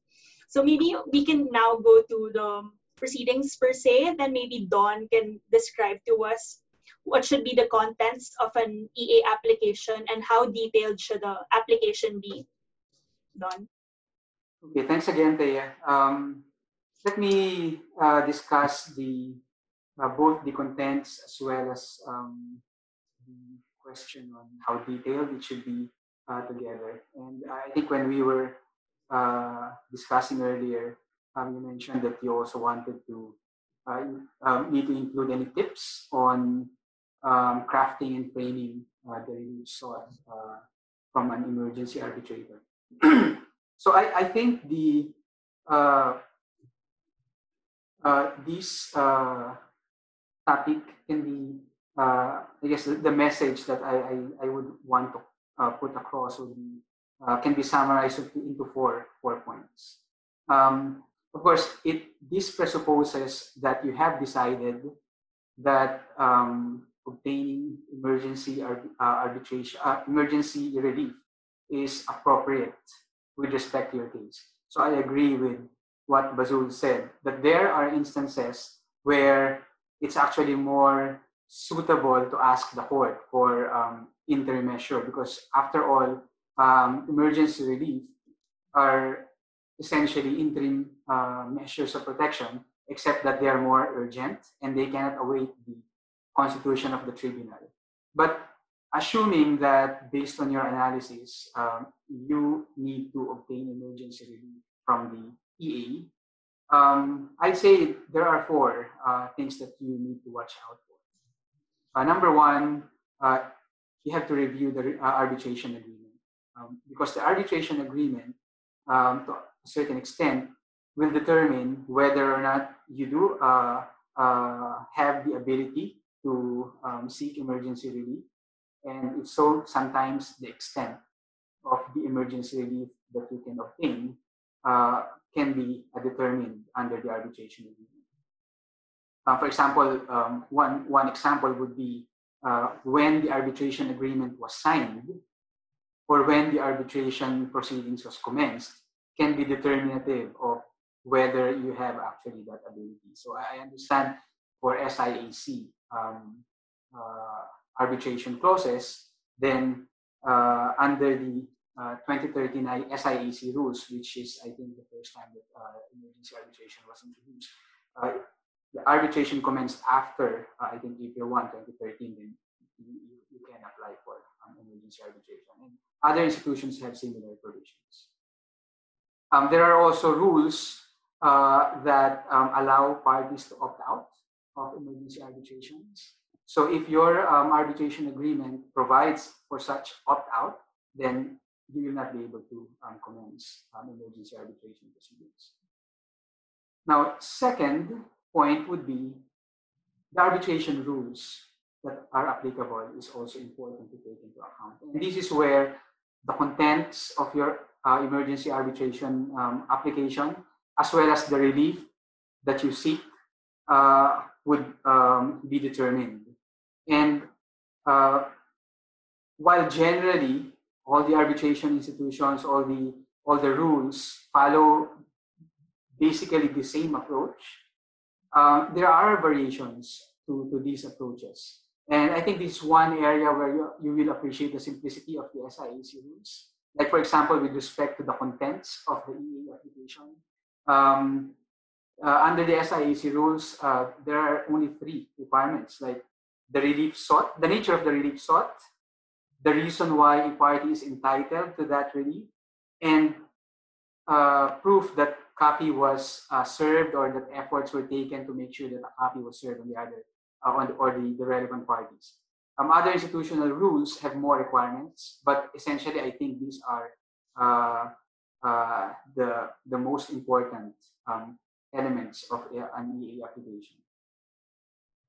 So maybe we can now go to the proceedings per se, then maybe Don can describe to us what should be the contents of an EA application and how detailed should the application be. Don. Okay, thanks again, Thea. Um, let me uh, discuss the uh, both the contents as well as um, the question on how detailed it should be uh, together. And I think when we were uh, discussing earlier, um, you mentioned that you also wanted to uh, um, need to include any tips on um, crafting and framing uh, the review sought from an emergency arbitrator. so I, I, think the uh, uh, this topic can be, I guess, the, the, message that I, I, I would want to put across would be uh, can be summarized into four, four points. Um, of course, it this presupposes that you have decided that um, obtaining emergency uh, arbitration, uh, emergency relief is appropriate with respect to your case. So I agree with what Bazul said that there are instances where it's actually more suitable to ask the court for um, interim measure because after all, um, emergency relief are essentially interim uh, measures of protection, except that they are more urgent and they cannot await the constitution of the tribunal. But assuming that based on your analysis, um, you need to obtain emergency relief from the EA, um, I'd say there are four uh, things that you need to watch out for. Uh, number one, uh, you have to review the uh, arbitration agreement. Um, because the arbitration agreement, um, to a certain extent, will determine whether or not you do uh, uh, have the ability to um, seek emergency relief, and if so, sometimes the extent of the emergency relief that you can obtain uh, can be determined under the arbitration agreement. Uh, for example, um, one, one example would be uh, when the arbitration agreement was signed, or when the arbitration proceedings was commenced can be determinative of whether you have actually that ability. So I understand for SIAC um, uh, arbitration clauses, then uh, under the uh, 2013 SIAC rules, which is I think the first time that uh, emergency arbitration was introduced, uh, the arbitration commenced after uh, I think April 1, 2013. Then you, you can apply for um, emergency arbitration. And other institutions have similar provisions. Um, there are also rules uh, that um, allow parties to opt out of emergency arbitrations. So if your um, arbitration agreement provides for such opt out, then you will not be able to um, commence um, emergency arbitration proceedings. Now, second point would be the arbitration rules that are applicable is also important to take into account. And this is where the contents of your uh, emergency arbitration um, application, as well as the relief that you seek, uh, would um, be determined. And uh, while generally all the arbitration institutions, all the all the rules follow basically the same approach, uh, there are variations to, to these approaches. And I think this is one area where you, you will appreciate the simplicity of the SIAC rules. Like, for example, with respect to the contents of the EA application. Um, uh, under the SIAC rules, uh, there are only three requirements, like the relief sought, the nature of the relief sought, the reason why a party is entitled to that relief, and uh, proof that copy was uh, served or that efforts were taken to make sure that a copy was served on the other uh, on the, or the, the relevant parties. Um, other institutional rules have more requirements, but essentially I think these are uh, uh, the, the most important um, elements of an EA application.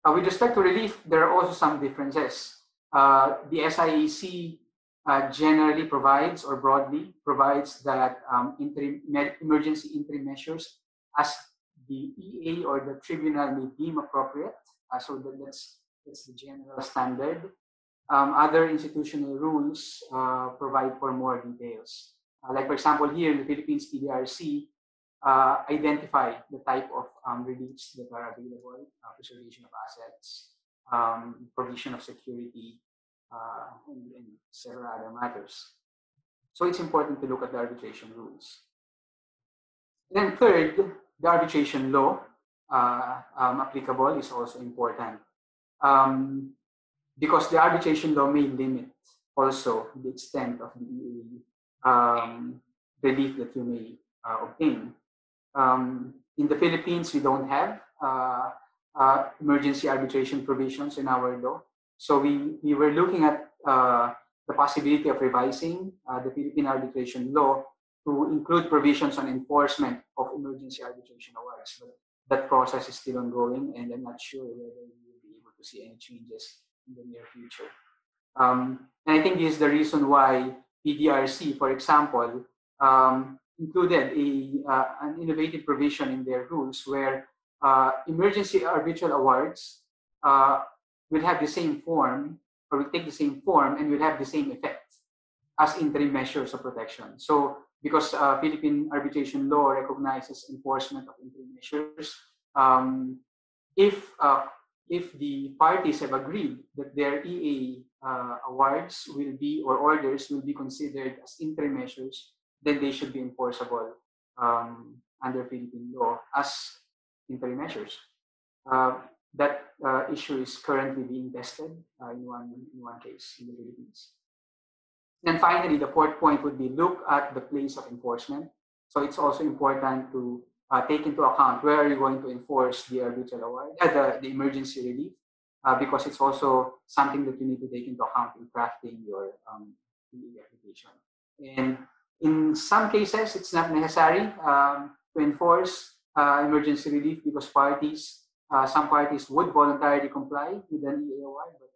Uh, with respect to relief, there are also some differences. Uh, the SIAC uh, generally provides or broadly provides that um, interim, emergency interim measures as the EA or the tribunal may deem appropriate. Uh, so that, that's, that's the general standard. Um, other institutional rules uh, provide for more details. Uh, like for example, here in the Philippines PDRC, uh, identify the type of um, reliefs that are available, uh, preservation of assets, um, provision of security, uh, and, and, several other matters. So it's important to look at the arbitration rules. Then third, the arbitration law uh, um, applicable is also important. Um, because the arbitration law may limit also the extent of the um, relief that you may uh, obtain. Um, in the Philippines, we don't have uh, uh, emergency arbitration provisions in our law. So we, we were looking at uh, the possibility of revising uh, the Philippine arbitration law to include provisions on enforcement of emergency arbitration awards. But that process is still ongoing, and I'm not sure whether we will be able to see any changes in the near future. Um, and I think this is the reason why PDRC, for example, um, included a, uh, an innovative provision in their rules where uh, emergency arbitral awards uh, will have the same form or will take the same form and will have the same effect as interim measures of protection. So because uh, Philippine arbitration law recognizes enforcement of interim measures, um, if uh, if the parties have agreed that their EA uh, awards will be or orders will be considered as interim measures, then they should be enforceable um, under Philippine law as interim measures. Uh, that uh, issue is currently being tested uh, in one in one case in the Philippines. And finally, the fourth point would be look at the place of enforcement. So it's also important to uh, take into account where are you going to enforce the arbitral award, uh, the, the emergency relief, uh, because it's also something that you need to take into account in crafting your um, application. And in some cases, it's not necessary um, to enforce uh, emergency relief because parties, uh, some parties would voluntarily comply with an EAOI, but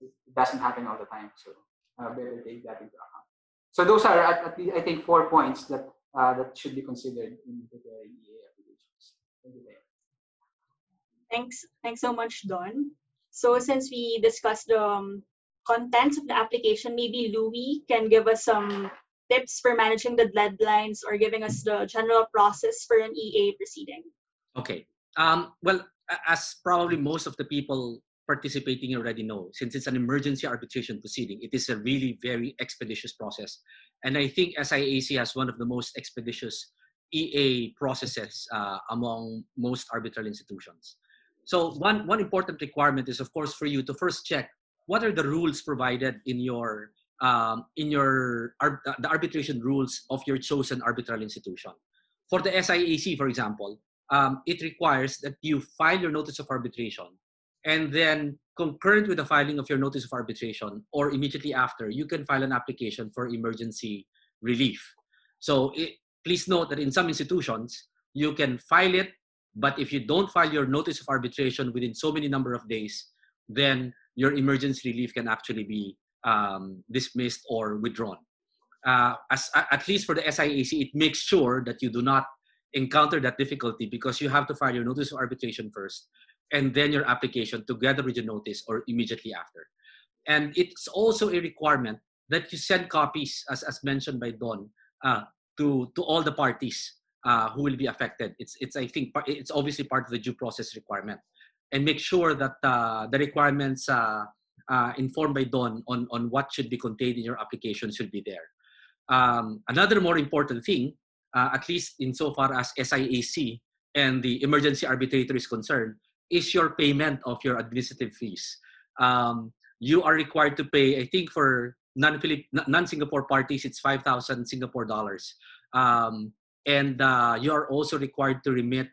it doesn't happen all the time. So uh, better take that into account. So those are, at, at least, I think, four points that uh, that should be considered in preparing EA applications. Thank you. Thanks. Thanks so much, Don. So since we discussed the um, contents of the application, maybe Louis can give us some tips for managing the deadlines or giving us the general process for an EA proceeding. Okay. Um, well, as probably most of the people participating already know, since it's an emergency arbitration proceeding, it is a really very expeditious process. And I think SIAC has one of the most expeditious EA processes uh, among most arbitral institutions. So one, one important requirement is, of course, for you to first check what are the rules provided in your um, in your the arbitration rules of your chosen arbitral institution. For the SIAC, for example, um, it requires that you file your notice of arbitration and then concurrent with the filing of your notice of arbitration or immediately after, you can file an application for emergency relief. So it, please note that in some institutions, you can file it, but if you don't file your notice of arbitration within so many number of days, then your emergency relief can actually be um, dismissed or withdrawn. Uh, as at least for the SIAC, it makes sure that you do not encounter that difficulty because you have to file your notice of arbitration first and then your application together with your notice or immediately after. And it's also a requirement that you send copies, as, as mentioned by Don, uh, to, to all the parties uh, who will be affected. It's, it's, I think, it's obviously part of the due process requirement. and make sure that uh, the requirements uh, informed by Don on, on what should be contained in your application should be there. Um, another more important thing, uh, at least insofar as SIAC and the emergency arbitrator is concerned, is your payment of your administrative fees. Um, you are required to pay, I think for non non-Singapore parties, it's 5,000 Singapore dollars. Um, and uh, you are also required to remit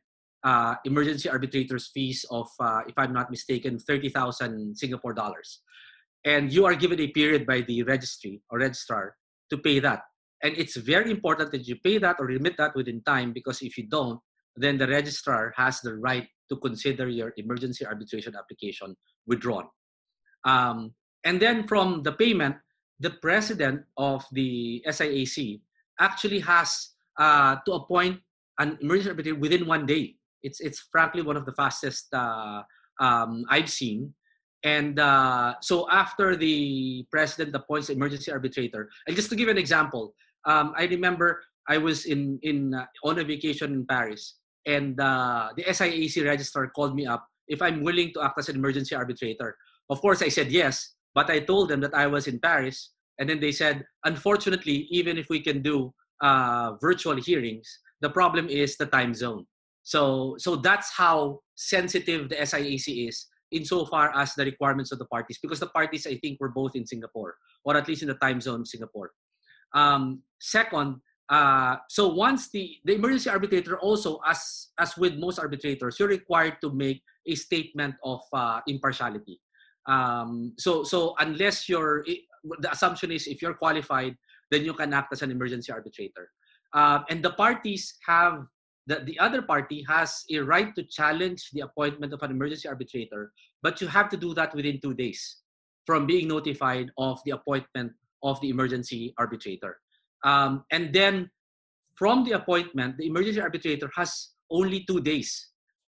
uh, emergency arbitrators fees of, uh, if I'm not mistaken, 30,000 Singapore dollars. And you are given a period by the registry or registrar to pay that. And it's very important that you pay that or remit that within time because if you don't, then the registrar has the right to consider your emergency arbitration application withdrawn. Um, and then from the payment, the president of the SIAC actually has uh, to appoint an emergency arbitrator within one day. It's, it's frankly one of the fastest uh, um, I've seen. And uh, so after the president appoints the emergency arbitrator, and just to give an example, um, I remember I was in, in uh, on a vacation in Paris, and uh, the SIAC registrar called me up if I'm willing to act as an emergency arbitrator. Of course, I said yes, but I told them that I was in Paris, and then they said, unfortunately, even if we can do uh, virtual hearings, the problem is the time zone. So, so that's how sensitive the SIAC is insofar as the requirements of the parties, because the parties, I think, were both in Singapore, or at least in the time zone of Singapore. Um, second, uh, so once the, the emergency arbitrator also, as, as with most arbitrators, you're required to make a statement of uh, impartiality. Um, so, so unless you're, the assumption is if you're qualified, then you can act as an emergency arbitrator. Uh, and the parties have, the, the other party has a right to challenge the appointment of an emergency arbitrator, but you have to do that within two days from being notified of the appointment of the emergency arbitrator. Um, and then from the appointment, the emergency arbitrator has only two days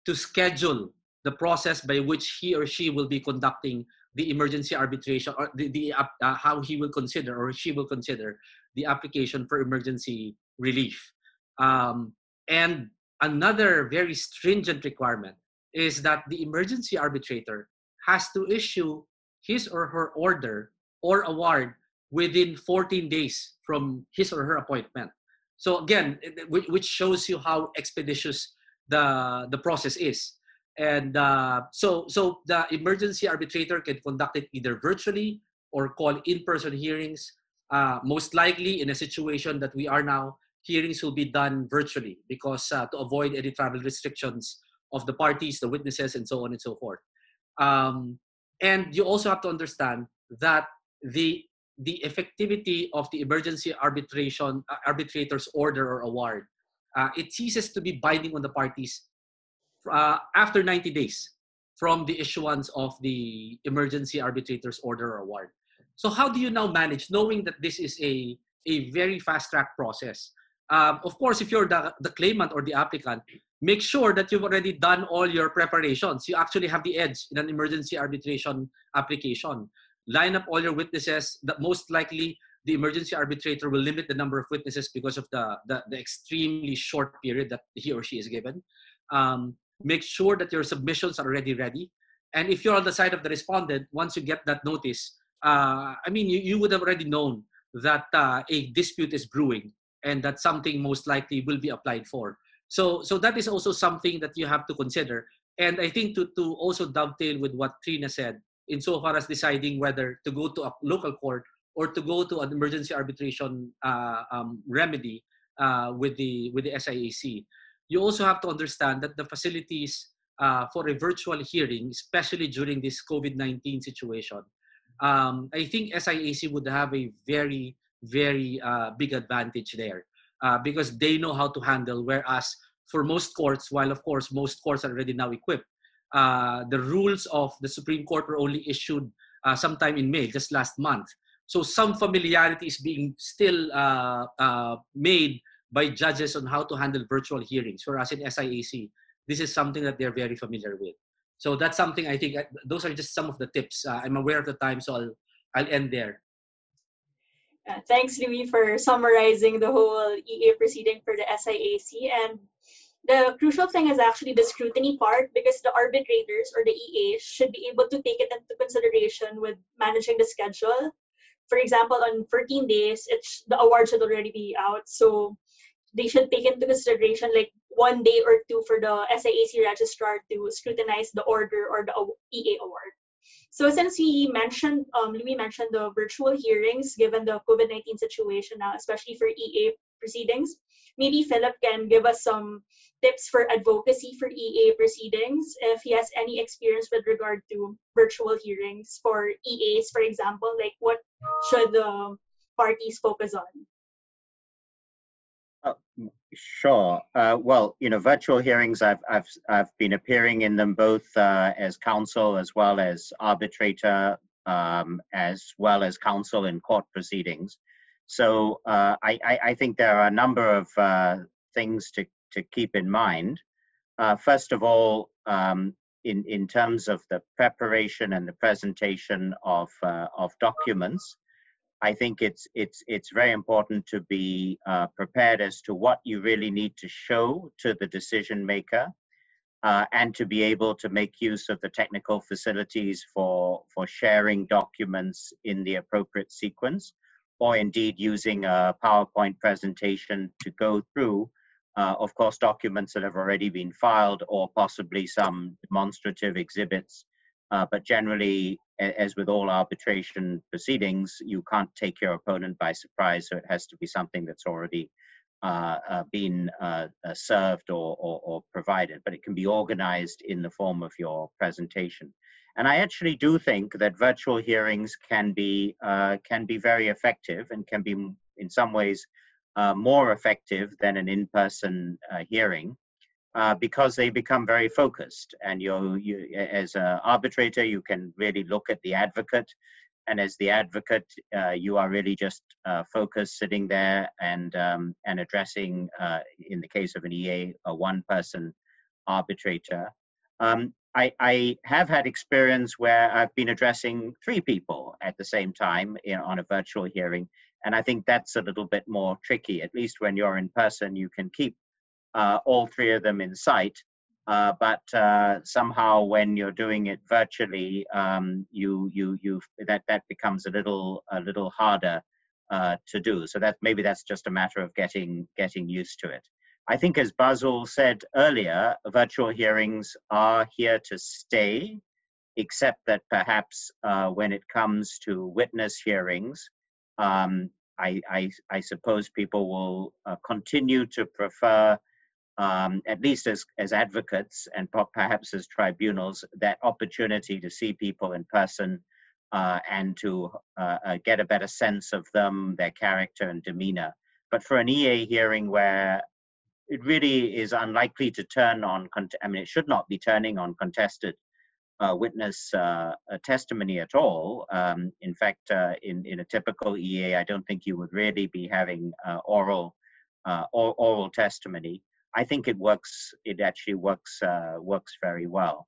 to schedule the process by which he or she will be conducting the emergency arbitration or the, the uh, uh, how he will consider or she will consider the application for emergency relief. Um, and another very stringent requirement is that the emergency arbitrator has to issue his or her order or award within 14 days from his or her appointment. So again, which shows you how expeditious the, the process is. And uh, so, so the emergency arbitrator can conduct it either virtually or call in-person hearings. Uh, most likely, in a situation that we are now, hearings will be done virtually because uh, to avoid any travel restrictions of the parties, the witnesses, and so on and so forth. Um, and you also have to understand that the the effectivity of the emergency arbitration uh, arbitrator's order or award uh, it ceases to be binding on the parties uh, after 90 days from the issuance of the emergency arbitrator's order or award so how do you now manage knowing that this is a, a very fast track process um, of course if you're the, the claimant or the applicant make sure that you've already done all your preparations you actually have the edge in an emergency arbitration application line up all your witnesses. That most likely the emergency arbitrator will limit the number of witnesses because of the, the, the extremely short period that he or she is given. Um, make sure that your submissions are already ready. And if you're on the side of the respondent, once you get that notice, uh, I mean, you, you would have already known that uh, a dispute is brewing and that something most likely will be applied for. So, so that is also something that you have to consider. And I think to, to also dovetail with what Trina said, insofar as deciding whether to go to a local court or to go to an emergency arbitration uh, um, remedy uh, with the with the SIAC. You also have to understand that the facilities uh, for a virtual hearing, especially during this COVID-19 situation, um, I think SIAC would have a very very uh, big advantage there uh, because they know how to handle. Whereas for most courts, while of course most courts are already now equipped uh, the rules of the Supreme Court were only issued uh, sometime in May, just last month. So some familiarity is being still uh, uh, made by judges on how to handle virtual hearings. Whereas in SIAC, this is something that they're very familiar with. So that's something I think, those are just some of the tips. I'm aware of the time, so I'll, I'll end there. Uh, thanks, Louis, for summarizing the whole EA proceeding for the SIAC. And the crucial thing is actually the scrutiny part because the arbitrators or the EAs should be able to take it into consideration with managing the schedule. For example, on 14 days, it's the award should already be out. So they should take into consideration like one day or two for the SIAC registrar to scrutinize the order or the EA award. So since we mentioned, um, Louis mentioned the virtual hearings given the COVID-19 situation now, especially for EA proceedings, maybe Philip can give us some tips for advocacy for EA proceedings if he has any experience with regard to virtual hearings for EAs, for example, like what should the parties focus on? Uh, sure. Uh, well, you know, virtual hearings, I've, I've, I've been appearing in them both uh, as counsel as well as arbitrator, um, as well as counsel in court proceedings. So uh, I, I, I, think there are a number of uh, things to, to keep in mind. Uh, first of all, um, in, in terms of the preparation and the presentation of, of documents, I think it's it's it's very important to be uh, prepared as to what you really need to show to the decision maker, uh, and to be able to make use of the technical facilities for for sharing documents in the appropriate sequence, or indeed using a PowerPoint presentation to go through. Uh, of course, documents that have already been filed, or possibly some demonstrative exhibits uh, but generally, as with all arbitration proceedings, you can't take your opponent by surprise. So it has to be something that's already uh, uh, been uh, uh, served or, or, or, provided, but it can be organized in the form of your presentation. And I actually do think that virtual hearings can be uh, can be very effective and can be in some ways more effective than an in-person hearing uh, because they become very focused. And you, you as an arbitrator, you can really look at the advocate, and as the advocate, uh, you are really just uh, focused, sitting there and um, and addressing, uh, in the case of an EA, a one-person arbitrator. Um, I, I, have had experience where I've been addressing three people at the same time know, on a virtual hearing, and I think that's a little bit more tricky. At least when you're in person, you can keep all three of them in sight. Uh, but uh, somehow, when you're doing it virtually, um, you you you that that becomes a little a little harder uh, to do. So that maybe that's just a matter of getting getting used to it. I think, as Bazul said earlier, virtual hearings are here to stay, except that perhaps uh, when it comes to witness hearings, um, I, I, I, suppose people will uh, continue to prefer um, at least as, as advocates and perhaps as tribunals, that opportunity to see people in person uh, and to uh, uh, get a better sense of them, their character and demeanor. But for an EA hearing where it really is unlikely to turn on, I mean, it should not be turning on contested uh, witness uh, testimony at all. Um, in fact, uh, in, in a typical EA, I don't think you would really be having oral, oral testimony. I think it works. It actually works uh, works very well.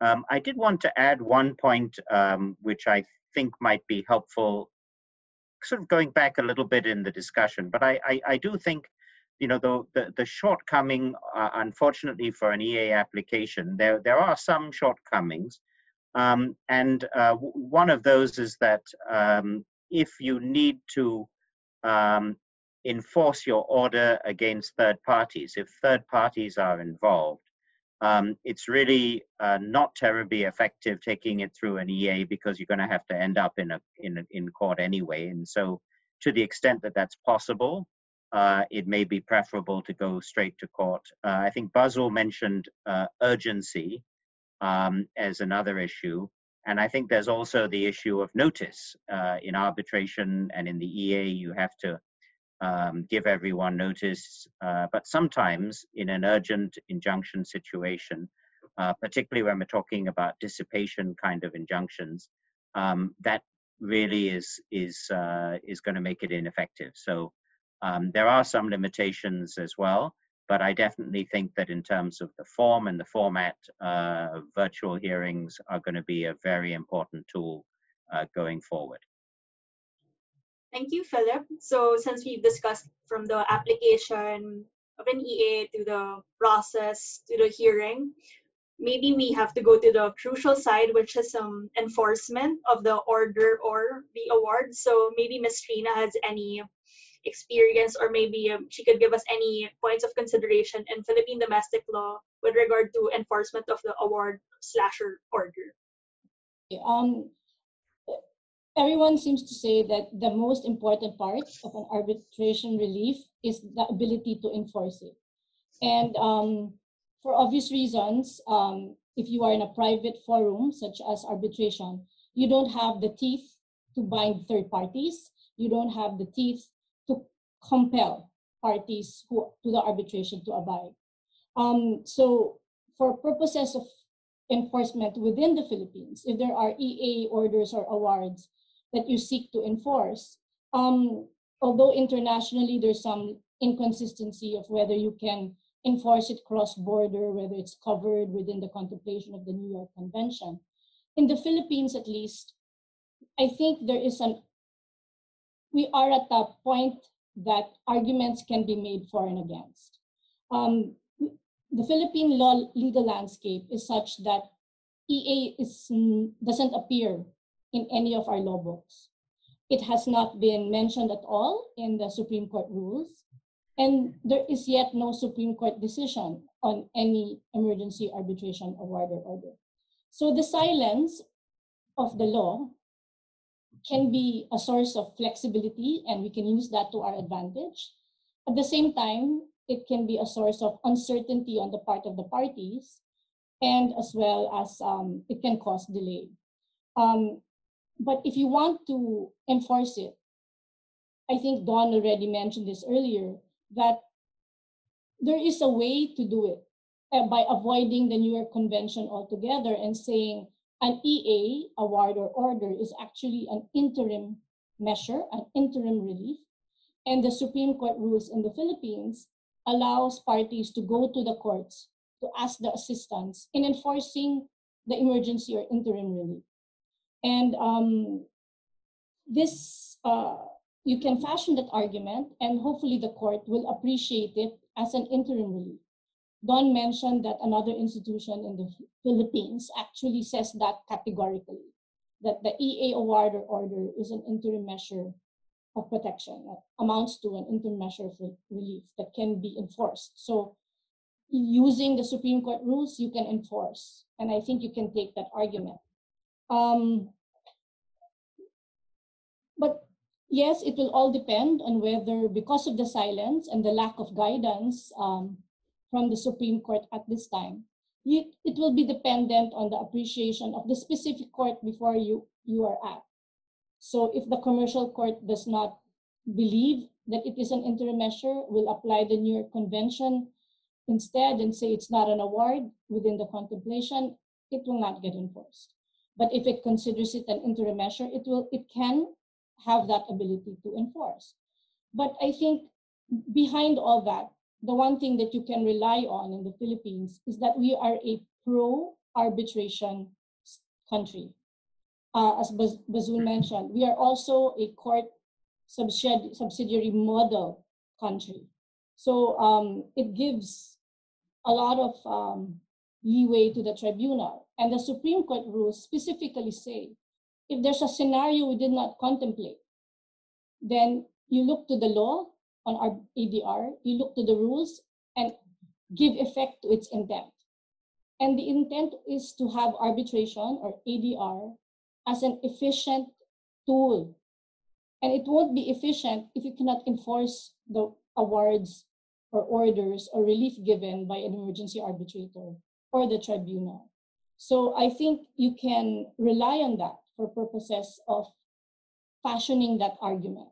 Um, I did want to add one point, um, which I think might be helpful, sort of going back a little bit in the discussion. But I, I, I do think, you know, the the, the shortcoming, uh, unfortunately, for an EA application, there there are some shortcomings, um, and uh, one of those is that um, if you need to um, enforce your order against third parties. If third parties are involved, um, it's really uh, not terribly effective taking it through an EA because you're going to have to end up in a in in court anyway. And so, to the extent that that's possible, uh, it may be preferable to go straight to court. Uh, I think Bazul mentioned uh, urgency um, as another issue. And I think there's also the issue of notice. Uh, in arbitration and in the EA, you have to um, give everyone notice. Uh, but sometimes, in an urgent injunction situation, uh, particularly when we're talking about dissipation kind of injunctions, um, that really is is uh, is going to make it ineffective. So um, there are some limitations as well. But I definitely think that in terms of the form and the format, uh, virtual hearings are going to be a very important tool uh, going forward. Thank you, Philip. So since we've discussed from the application of an EA to the process to the hearing, maybe we have to go to the crucial side, which is some enforcement of the order or the award. So maybe Ms. Trina has any experience or maybe um, she could give us any points of consideration in Philippine domestic law with regard to enforcement of the award slasher order. Um, everyone seems to say that the most important part of an arbitration relief is the ability to enforce it. And um, for obvious reasons, um, if you are in a private forum, such as arbitration, you don't have the teeth to bind third parties. You don't have the teeth to compel parties who, to the arbitration to abide. Um, so for purposes of enforcement within the Philippines, if there are EA orders or awards that you seek to enforce, um, although internationally there's some inconsistency of whether you can enforce it cross-border, whether it's covered within the contemplation of the New York Convention. In the Philippines, at least, I think there is an, we are at a point that arguments can be made for and against. Um, the Philippine law legal landscape is such that EA is, doesn't appear in any of our law books. It has not been mentioned at all in the Supreme Court rules, and there is yet no Supreme Court decision on any emergency arbitration award or order. So the silence of the law can be a source of flexibility, and we can use that to our advantage. At the same time, it can be a source of uncertainty on the part of the parties, and as well as um, it can cause delay. Um, but if you want to enforce it, I think Don already mentioned this earlier, that there is a way to do it uh, by avoiding the New York Convention altogether and saying an EA, award or order, is actually an interim measure, an interim relief. And the Supreme Court rules in the Philippines allows parties to go to the courts to ask the assistance in enforcing the emergency or interim relief. And um, this, uh, you can fashion that argument, and hopefully the court will appreciate it as an interim relief. Don mentioned that another institution in the Philippines actually says that categorically, that the EA award or order is an interim measure of protection, that amounts to an interim measure of relief that can be enforced. So using the Supreme Court rules, you can enforce. And I think you can take that argument. Um, but yes, it will all depend on whether, because of the silence and the lack of guidance um, from the Supreme Court at this time, you, it will be dependent on the appreciation of the specific court before you, you are at. So if the commercial court does not believe that it is an interim measure, will apply the New York Convention instead and say it's not an award within the contemplation, it will not get enforced. But if it considers it an interim measure, it will it can have that ability to enforce. But I think behind all that, the one thing that you can rely on in the Philippines is that we are a pro arbitration country. Uh, as Bazul mentioned, we are also a court subsidiary model country. So um, it gives a lot of um, leeway to the tribunal. And the Supreme Court rules specifically say, if there's a scenario we did not contemplate, then you look to the law on our ADR, you look to the rules and give effect to its intent. And the intent is to have arbitration or ADR as an efficient tool. And it won't be efficient if you cannot enforce the awards or orders or relief given by an emergency arbitrator or the tribunal. So I think you can rely on that for purposes of fashioning that argument.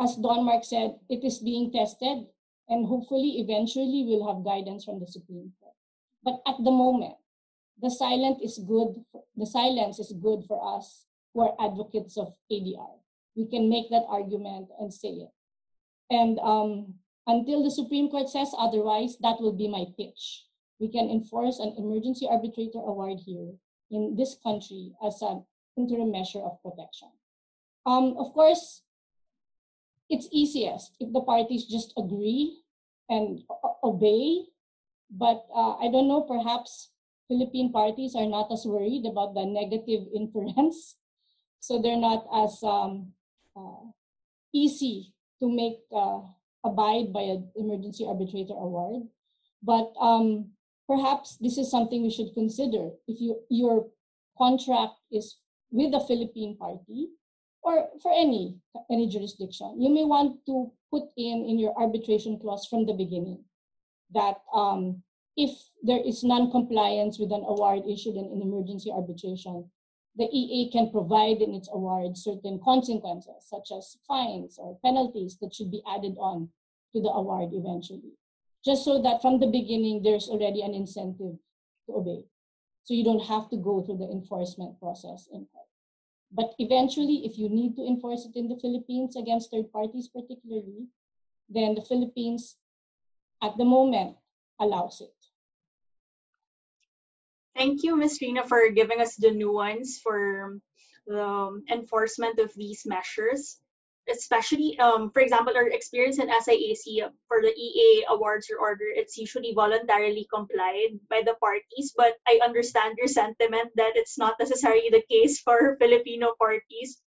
As Donemark said, it is being tested and hopefully eventually we'll have guidance from the Supreme Court. But at the moment, the silent is good, the silence is good for us who are advocates of ADR. We can make that argument and say it. And um, until the Supreme Court says otherwise, that will be my pitch we can enforce an emergency arbitrator award here in this country as an interim measure of protection. Um, of course, it's easiest if the parties just agree and obey. But uh, I don't know, perhaps Philippine parties are not as worried about the negative inference. So they're not as um, uh, easy to make uh, abide by an emergency arbitrator award. But um, perhaps this is something we should consider. If you, your contract is with a Philippine party or for any, any jurisdiction, you may want to put in in your arbitration clause from the beginning that um, if there is non-compliance with an award issued in an emergency arbitration, the EA can provide in its award certain consequences, such as fines or penalties that should be added on to the award eventually. Just so that from the beginning, there's already an incentive to obey. So you don't have to go through the enforcement process in court. But eventually, if you need to enforce it in the Philippines against third parties, particularly, then the Philippines at the moment allows it. Thank you, Ms. Trina, for giving us the nuance for the enforcement of these measures especially um, for example our experience in SIAC for the EA awards or order it's usually voluntarily complied by the parties but I understand your sentiment that it's not necessarily the case for Filipino parties.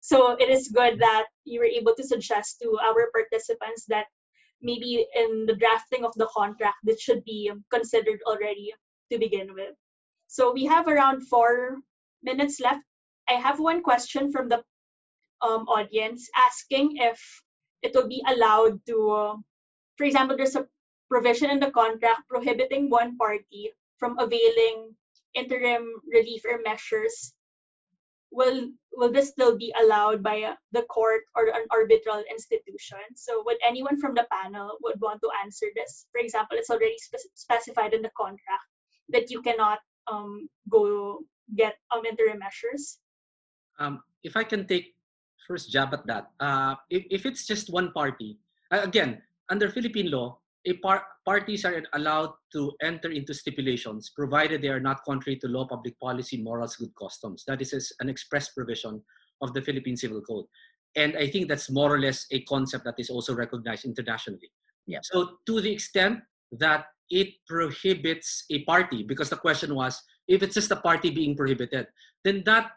So it is good that you were able to suggest to our participants that maybe in the drafting of the contract this should be considered already to begin with. So we have around four minutes left. I have one question from the um, audience asking if it will be allowed to, uh, for example, there's a provision in the contract prohibiting one party from availing interim relief or measures. Will will this still be allowed by uh, the court or an arbitral institution? So, would anyone from the panel would want to answer this? For example, it's already spe- specified in the contract that you cannot um, go get um, interim measures. Um, if I can take first jab at that. Uh, if, if it's just one party, uh, again, under Philippine law, a par- parties are allowed to enter into stipulations provided they are not contrary to law, public policy, morals, good customs. That is an express provision of the Philippine Civil Code. And I think that's more or less a concept that is also recognized internationally. Yeah. So to the extent that it prohibits a party, because the question was, if it's just a party being prohibited, then that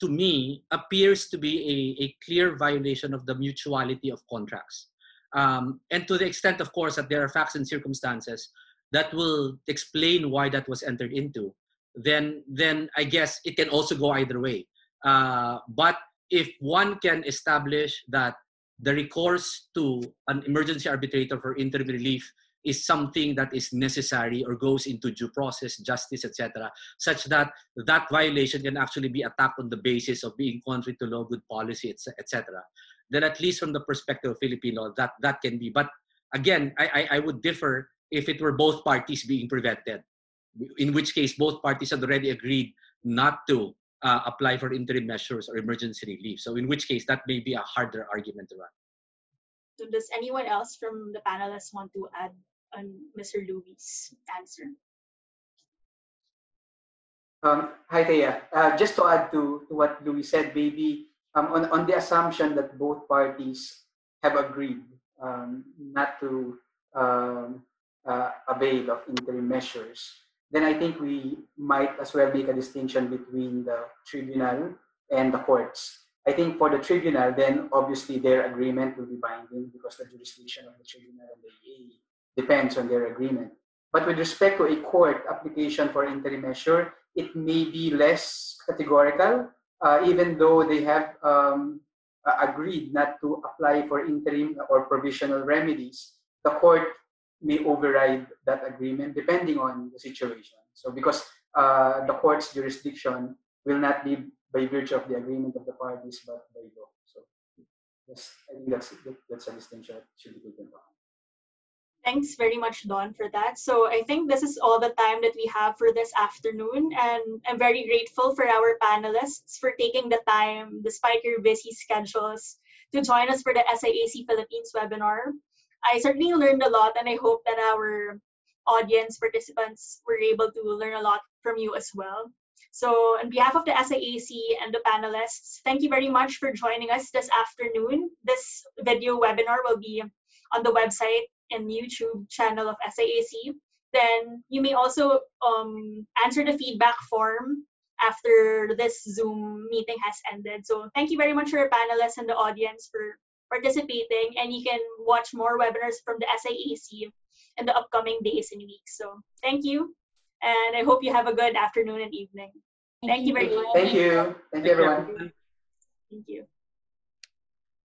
to me appears to be a, a clear violation of the mutuality of contracts. Um, and to the extent, of course, that there are facts and circumstances that will explain why that was entered into, then then I guess it can also go either way. Uh, but if one can establish that the recourse to an emergency arbitrator for interim relief is something that is necessary or goes into due process, justice, etc., such that that violation can actually be attacked on the basis of being contrary to law, good policy, etc. Then, at least from the perspective of Philippine law, that that can be. But again, I, I, I would differ if it were both parties being prevented, in which case both parties had already agreed not to uh, apply for interim measures or emergency relief. So, in which case, that may be a harder argument to run. So does anyone else from the panelists want to add on Mr. Louis' answer. Um, hi, Thea. Uh, just to add to, to what Louis said, maybe um, on, on the assumption that both parties have agreed um, not to um, uh, avail of interim measures, then I think we might as well make a distinction between the tribunal and the courts. I think for the tribunal, then obviously their agreement will be binding because the jurisdiction of the tribunal and the EA depends on their agreement. But with respect to a court application for interim measure, it may be less categorical, uh, even though they have um, agreed not to apply for interim or provisional remedies. The court may override that agreement depending on the situation. So, because uh, the court's jurisdiction will not be by virtue of the agreement of the parties, but by law. So, yes, I think that's that's a distinction that should be taken Thanks very much, Don, for that. So I think this is all the time that we have for this afternoon. And I'm very grateful for our panelists for taking the time, despite your busy schedules, to join us for the SIAC Philippines webinar. I certainly learned a lot, and I hope that our audience participants were able to learn a lot from you as well. So on behalf of the SIAC and the panelists, thank you very much for joining us this afternoon. This video webinar will be on the website and YouTube channel of SIAC. Then you may also um, answer the feedback form after this Zoom meeting has ended. So thank you very much for your panelists and the audience for participating. And you can watch more webinars from the SIAC in the upcoming days and weeks. So thank you. And I hope you have a good afternoon and evening. Thank, you very much. Thank you. Thank you, everyone.